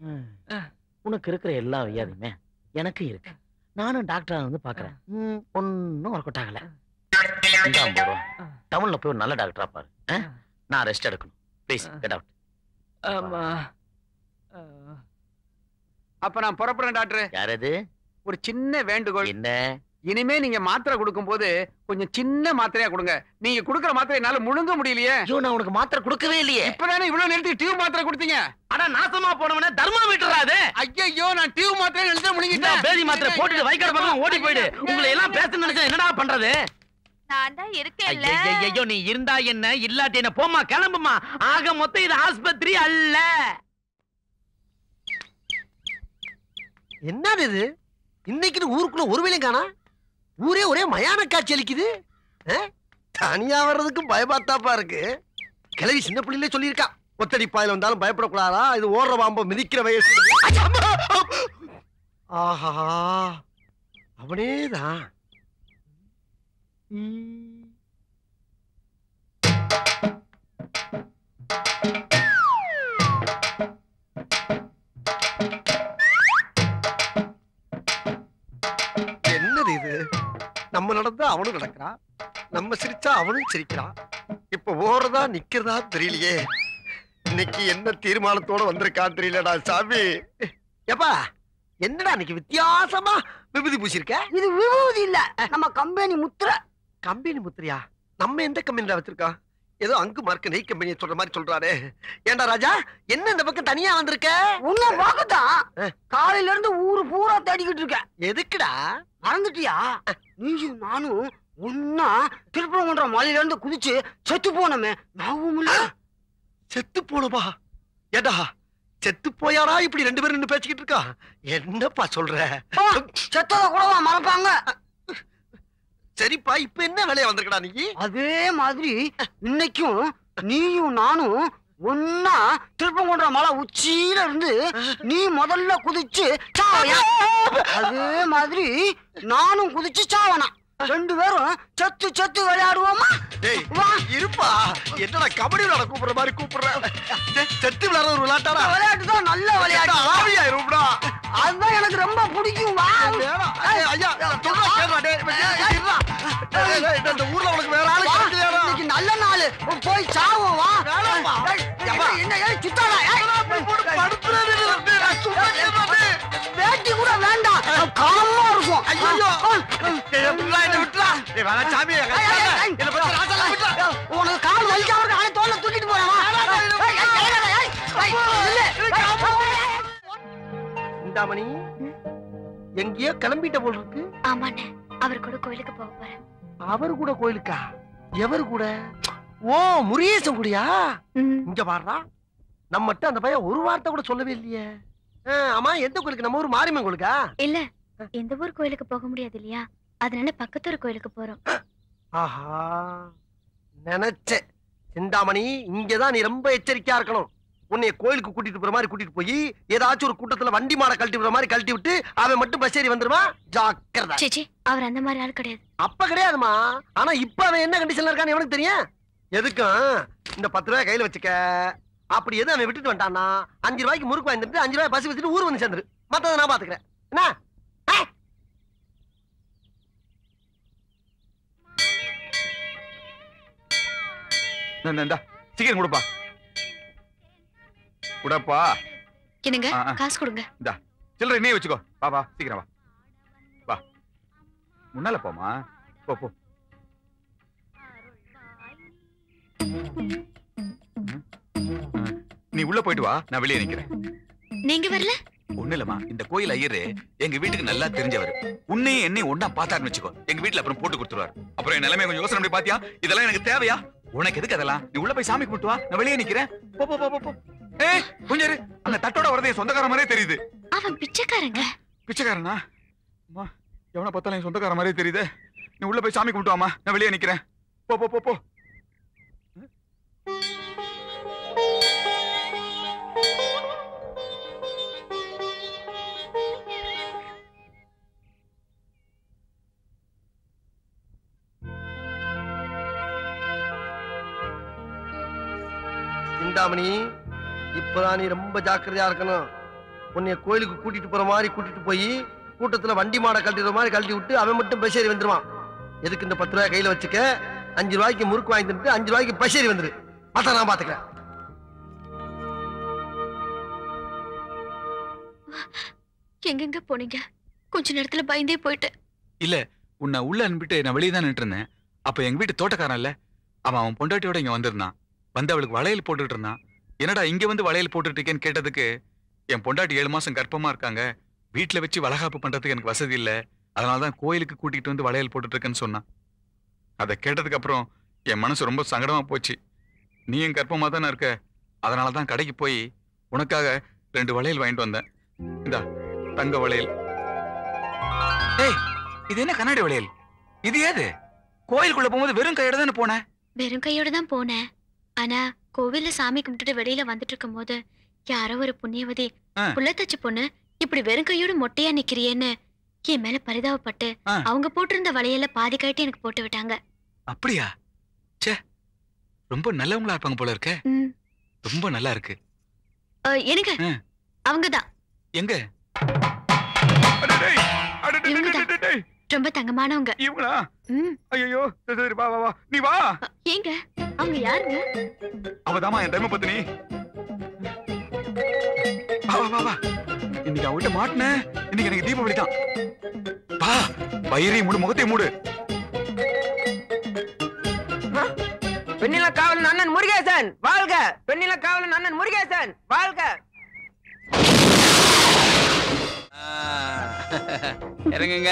உனக்கு இருக்கிற எல்லா வியாதியுமே எனக்கு இருக்கு. நானும் டாக்டரா வந்து பாக்குறேன். ம், ஒண்ணும் ஒர்க் அவுட் ஆகல. இந்தா ஐம்பது ரூபா. டவுன்ல போய் ஒரு நல்ல டாக்டரா பாரு? நான் ரெஸ்ட் எடுக்கணும். ப்ளீஸ் கெட் அவுட் அப்ப நான் புறப்படுறேன் டாக்டர் யாரது? ஒரு சின்ன வேண்டுகோள். என்ன? இனிமே நீங்க மாத்திரை கொடுக்கும் போது கொஞ்சம் சின்ன மாத்திரையா கொடுங்க. நீங்க கொடுக்குற மாத்திரை என்னால முழுங்க முடியலையே. ஐயோ நான் உனக்கு மாத்திரை கொடுக்கவே இல்லையே. இப்பதானே இவ்வளவு நேரத்துக்கு டியூப் மாத்திரை கொடுத்தீங்க? அட நாசமா போனவன தர்மாமீட்டர் அது ஐயோ நான் டியூப் மாத்திரை நினைச்சு முழுங்கிட்டேன். பேதி மாத்திரை போட்டுட்டு வைக்கார பக்கம் ஓடி போயிடு. உங்களை எல்லாம் பேச நினைச்சா என்னடா பண்றது? நான் தான் இருக்கேன்ல. ஐயோ நீ இருந்தா என்ன? இல்லாட்டி என்ன? போமா கிளம்புமா ஆக மொத்தம் இது ஆஸ்பத்திரி அல்ல. என்னது இது? இன்னைக்கு ஊருக்குள்ள ஒரு வேலையும் காணா? ஊரே ஒரே மயான காட்சி அளிக்குது? தனியா வர்றதுக்கு பயமாத்தாப்பா இருக்கு. கிளவி சின்ன பிள்ளையிலே சொல்லியிருக்கா. ஒத்தடி பாயில வந்தாலும் பயப்படக்கூடாதா? இது ஓடுற பாம்ப மிதிக்கிற வயசு. ஆஹா. அவனேதான். என்னது இது? நம்ம நடந்தா அவனும் நடக்கிறான் நம்ம சிரிச்சா அவனும் சிரிக்கிறான். இப்ப ஓடுறதா நிக்கிறதா தெரியலையே. இன்னைக்கு என்ன தீர்மானத்தோட வந்திருக்கான் தெரியலடா சாமி. எப்பா என்னடா இன்னைக்கு வித்தியாசமா விபூதி பூசிருக்க? இது விபூதி இல்ல நம்ம கம்பெனி முத்திரை. கம்பெனி முத்திரையா? நம்ம எந்த கம்பெனில வச்சிருக்கோம் ஏதோ அங்கு மார்க்க நெய் கம்பெனியை சொல்ற மாதிரி சொல்றாரு. ஏண்டா ராஜா என்ன இந்த பக்கம் தனியா வந்திருக்க? உன்னை பார்க்கத்தான் காலையில இருந்து ஊரு பூரா தேடிக்கிட்டு இருக்கேன் எதுக்குடா? மறந்துட்டியா? நீயும் நானும் ஒன்னா திருப்பரங்குன்ற மலையில இருந்து குதிச்சு செத்து போனோமே. ஞாபகம் இல்ல செத்து போனப்பா ஏடா செத்து போயாரா இப்படி ரெண்டு பேரும் நின்னு பேசிக்கிட்டு இருக்கா? என்னப்பா சொல்ற? செத்தத கூடவா மறப்பாங்க? சரிப்பா இப்ப என்ன வேலையா வந்திருக்கடா நீ அதே மாதிரி இன்னைக்கும் நீயும் நானும் ஒன்னா திருப்பங்குன்ற மலை உச்சியில இருந்து நீ முதல்ல குதிச்சு அதே மாதிரி நானும் குதிச்சு சாவனா. ரெண்டு பேரும் செத்து செத்து விளையாடுவோமா டேய் இருப்பா என்னடா கபடி விளையாட கூப்பிடுற மாதிரி கூப்பிடுற செத்து விளையாடுற ஒரு விளையாட்டாடா விளையாட்டு தான் நல்ல விளையாட்டு ஆவியாயிரும்டா அதுதான் எனக்கு ரொம்ப பிடிக்கும் வா ஐயா, சொல்றா, இந்த ஊர்ல உனக்கு வேற ஆளு வா, கிடைக்கலையாடா? இன்னைக்கு நல்ல நாள் போய் சாவோம் வா என்ன சுத்தாடா ஏய். வேட்டி கூட வேண்டாம். காமா இருக்கும். ஐயோ. என்னை சாமி. உனக்கு கால் வலிக்காம இருக்கு. தோல்ல தூக்கிட்டு போறேன். சிந்தாமணி எங்கேயோ கிளம்பிட்ட போல் இருக்கு. ஆமாண்ணே. அவர் கூட கோயிலுக்கு போக போறேன். அவரு கூட கோயிலுக்கா? எவரு கூட? ஓ முருகேசன் கூடயா? இங்க பாடுறா நம்மகிட்ட அந்த பையன் ஒரு வார்த்தை கூட சொல்லவே இல்லையே. ஆமா எந்த கோயிலுக்கு? நம்ம ஊர் மாரியம்மன் கோயிலுக்கா? இல்ல இந்த ஊர் கோயிலுக்கு போக முடியாது இல்லையா? அதனால பக்கத்தூர் கோயிலுக்கு போறோம். ஆஹா நினைச்சேன். சிந்தாமணி இங்கதான் நீ ரொம்ப எச்சரிக்கையா இருக்கணும். உன்னைய கோயிலுக்கு கூட்டிட்டு போற மாதிரி கூட்டிட்டு போய் ஏதாச்சும் ஒரு கூட்டத்துல வண்டி மாடை கழட்டி விடுற மாதிரி கழட்டி விட்டு அவன் மட்டும் பஸ் ஏறி வந்துருவான் ஜாக்கிரதை. சேச்சி அவர் அந்த மாதிரி ஆள் கிடையாது. அப்ப கிடையாதுமா. ஆனா இப்ப அவன் என்ன கண்டிஷன்ல இருக்கான்னு எவனுக்கு தெரியும்? எதுக்கும் இந்த பத்து ரூபாய் கையில வச்சுக்க. அப்படி எதுவும் அவன் விட்டுட்டு வந்துட்டான்னா அஞ்சு ரூபாய்க்கு முறுக்கு வாங்கிட்டு அஞ்சு ரூபாய் பஸ் வச்சுட்டு ஊர் வந்து சேர்ந்துரு. மத்ததை நான் பாத்துக்கிறேன். என்ன? சீக்கிரம் கொடுப்பா. குடப்பா. என்னங்க. காசு கொடுங்க. இந்தா சில்லறை நீ வச்சுக்கோ. வா வா சீக்கிரம் வா. வா. முன்னால போமா போ போ. நீ உள்ள போயிட்டு வா நான் வெளியே நிக்கிறேன். நீங்க வரல? ஒண்ணு இல்லம்மா இந்த கோயில் ஐயரு எங்க வீட்டுக்கு நல்லா தெரிஞ்சவர். உன்னையும் என்னையும் ஒண்ணா பார்த்தாருன்னு வச்சுக்கோ எங்க வீட்டுல அப்புறம் போட்டு கொடுத்துருவாரு. அப்புறம் என் நிலைமை கொஞ்சம் யோசனை பண்ணி பாத்தியா? இதெல்லாம் எனக்கு தேவையா? உனக்கு எதுக்கு அதெல்லாம்? நீ உள்ள போய் சாமி கும்பிட்டு வா நான் வெளியே நிக்கிறேன். போ போ போ போ, ஏய் கொஞ்சம் இரு அந்த தட்டோட வரதே சொந்தக்கார மாதிரியே தெரியுது. அவன் பிச்சைக்காரங்க. பிச்சைக்காரனா? அம்மா எவனை பார்த்தாலும் என் சொந்தக்கார மாதிரியே தெரியுது. நீ உள்ள போய் சாமி கும்பிட்டு வாமா நான் வெளியே நிக்கிறேன். போ போ போ போ. சிந்தாமணி இப்பதான் நீ ரொம்ப ஜாக்கிரதையா இருக்கணும். உன்னைய கோயிலுக்கு கூட்டிட்டு போற மாதிரி கூட்டிட்டு போய் கூட்டத்துல வண்டி மாடை கழட்டிற மாதிரி கழட்டி விட்டு அவன் மட்டும் ஏறி வந்துருவான். எதுக்கு இந்த பத்து ரூபாய் கையில வச்சுக்க? அஞ்சு ரூபாய்க்கு முறுக்கு வாங்கி தந்துட்டு அஞ்சு ரூபாய்க்கு ஏறி வந்துரு. மத்த நான் பாத்துக்கிறேன். எங்கெங்க போனீங்க? கொஞ்ச நேரத்துல பயந்தே போயிட்டேன். இல்ல உன்னை உள்ள அனுப்பிட்டு நான் வெளியே தான் நின்று இருந்தேன். அப்ப எங்க வீட்டு தோட்டக்காரன் இல்ல? அவன் அவன் பொண்டாட்டியோட இங்க வந்திருந்தான். வந்து அவளுக்கு வளையல் போட்டுட்டு இருந்தான். என்னடா இங்க வந்து வளையல் போட்டுட்டு இருக்கேன்னு கேட்டதுக்கு என் பொண்டாட்டி ஏழு மாசம் கர்ப்பமா இருக்காங்க. வீட்டுல வச்சு வளகாப்பு பண்றதுக்கு எனக்கு வசதி இல்ல. அதனாலதான் கோயிலுக்கு கூட்டிட்டு வந்து வளையல் போட்டுட்டு இருக்கேன்னு சொன்னான். அதை கேட்டதுக்கு அப்புறம் என் மனசு ரொம்ப சங்கடமா போச்சு. நீ என் கர்ப்பமா தானே இருக்க? அதனால தான் கடைக்கு போய் உனக்காக ரெண்டு வளையல் வாங்கிட்டு வந்தேன். இந்தா தங்க வளையல். ஏய் இது என்ன கண்ணாடி வளையல்? இது ஏது? கோயிலுக்குள்ள போகும்போது வெறும் கையோட தானே போனேன் வெறும் கையோட தான் போனேன். ஆனா கோவில்ல சாமி கும்பிட்டுட்டு வெளியில வந்துட்டு இருக்கும்போது யாரோ ஒரு புண்ணியவதி. புள்ளத்தச்சு பொண்ணு இப்படி வெறும் கையோட மொட்டையா நிக்கிறியேன்னு என் மேல பரிதாபப்பட்டு. அவங்க போட்டிருந்த வளையல பாதி கட்டி எனக்கு போட்டு விட்டாங்க. அப்படியா? ச்சே ரொம்ப நல்லவங்களா இருப்பாங்க போல இருக்க. ரொம்ப நல்லா இருக்கு. எனக்கு. அவங்கதான் எங்க? ரொம்ப தங்கமானவங்க. இவங்களா? ம். ஐயோ சரி வா வா வா. நீ வா. ஏங்க? அவங்க யாருங்க? அவதாமா என் தர்ம பத்தினி. இன்னைக்கு அவகிட்ட மாட்டின. இன்னைக்கு எனக்கு தீபாவளி தான் வா வயிறை மூடு முகத்தை மூடு. பெண்ணில காவலன் அண்ணன் முருகேசன். வாழ்க. பெண்ணில காவலன் அண்ணன் முருகேசன். வாழ்க. இறங்குங்க.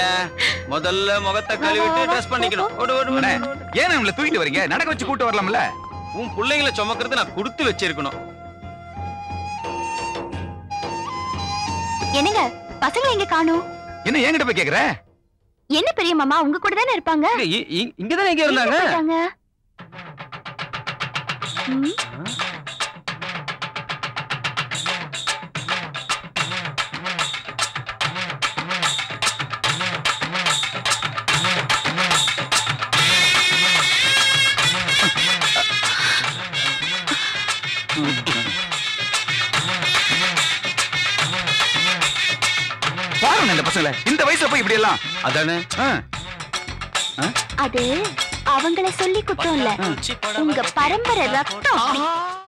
முதல்ல முகத்தை கழுவிட்டு ட்ரெஸ் பண்ணிக்கணும். ஓடு ஓடு. ஏன் நம்மள தூக்கிட்டு வரீங்க? நடக்க வச்சு கூட்டு வரலாம்ல. உன் பிள்ளைங்களை சுமக்கிறது நான் கொடுத்து வச்சிருக்கணும். என்னங்க? பசங்களை எங்க காணும்? என்ன என்கிட்ட போய் கேக்குற? என்ன பெரிய மாமா? உங்க கூட தானே இருப்பாங்க? இங்கதானே எங்க இருந்தாங்க பசங்களை இந்த வயசுல போய் இப்படி எல்லாம். அதானே? அது அவங்கள சொல்லி குத்தம் இல்ல உங்க பரம்பரை ரத்தம்.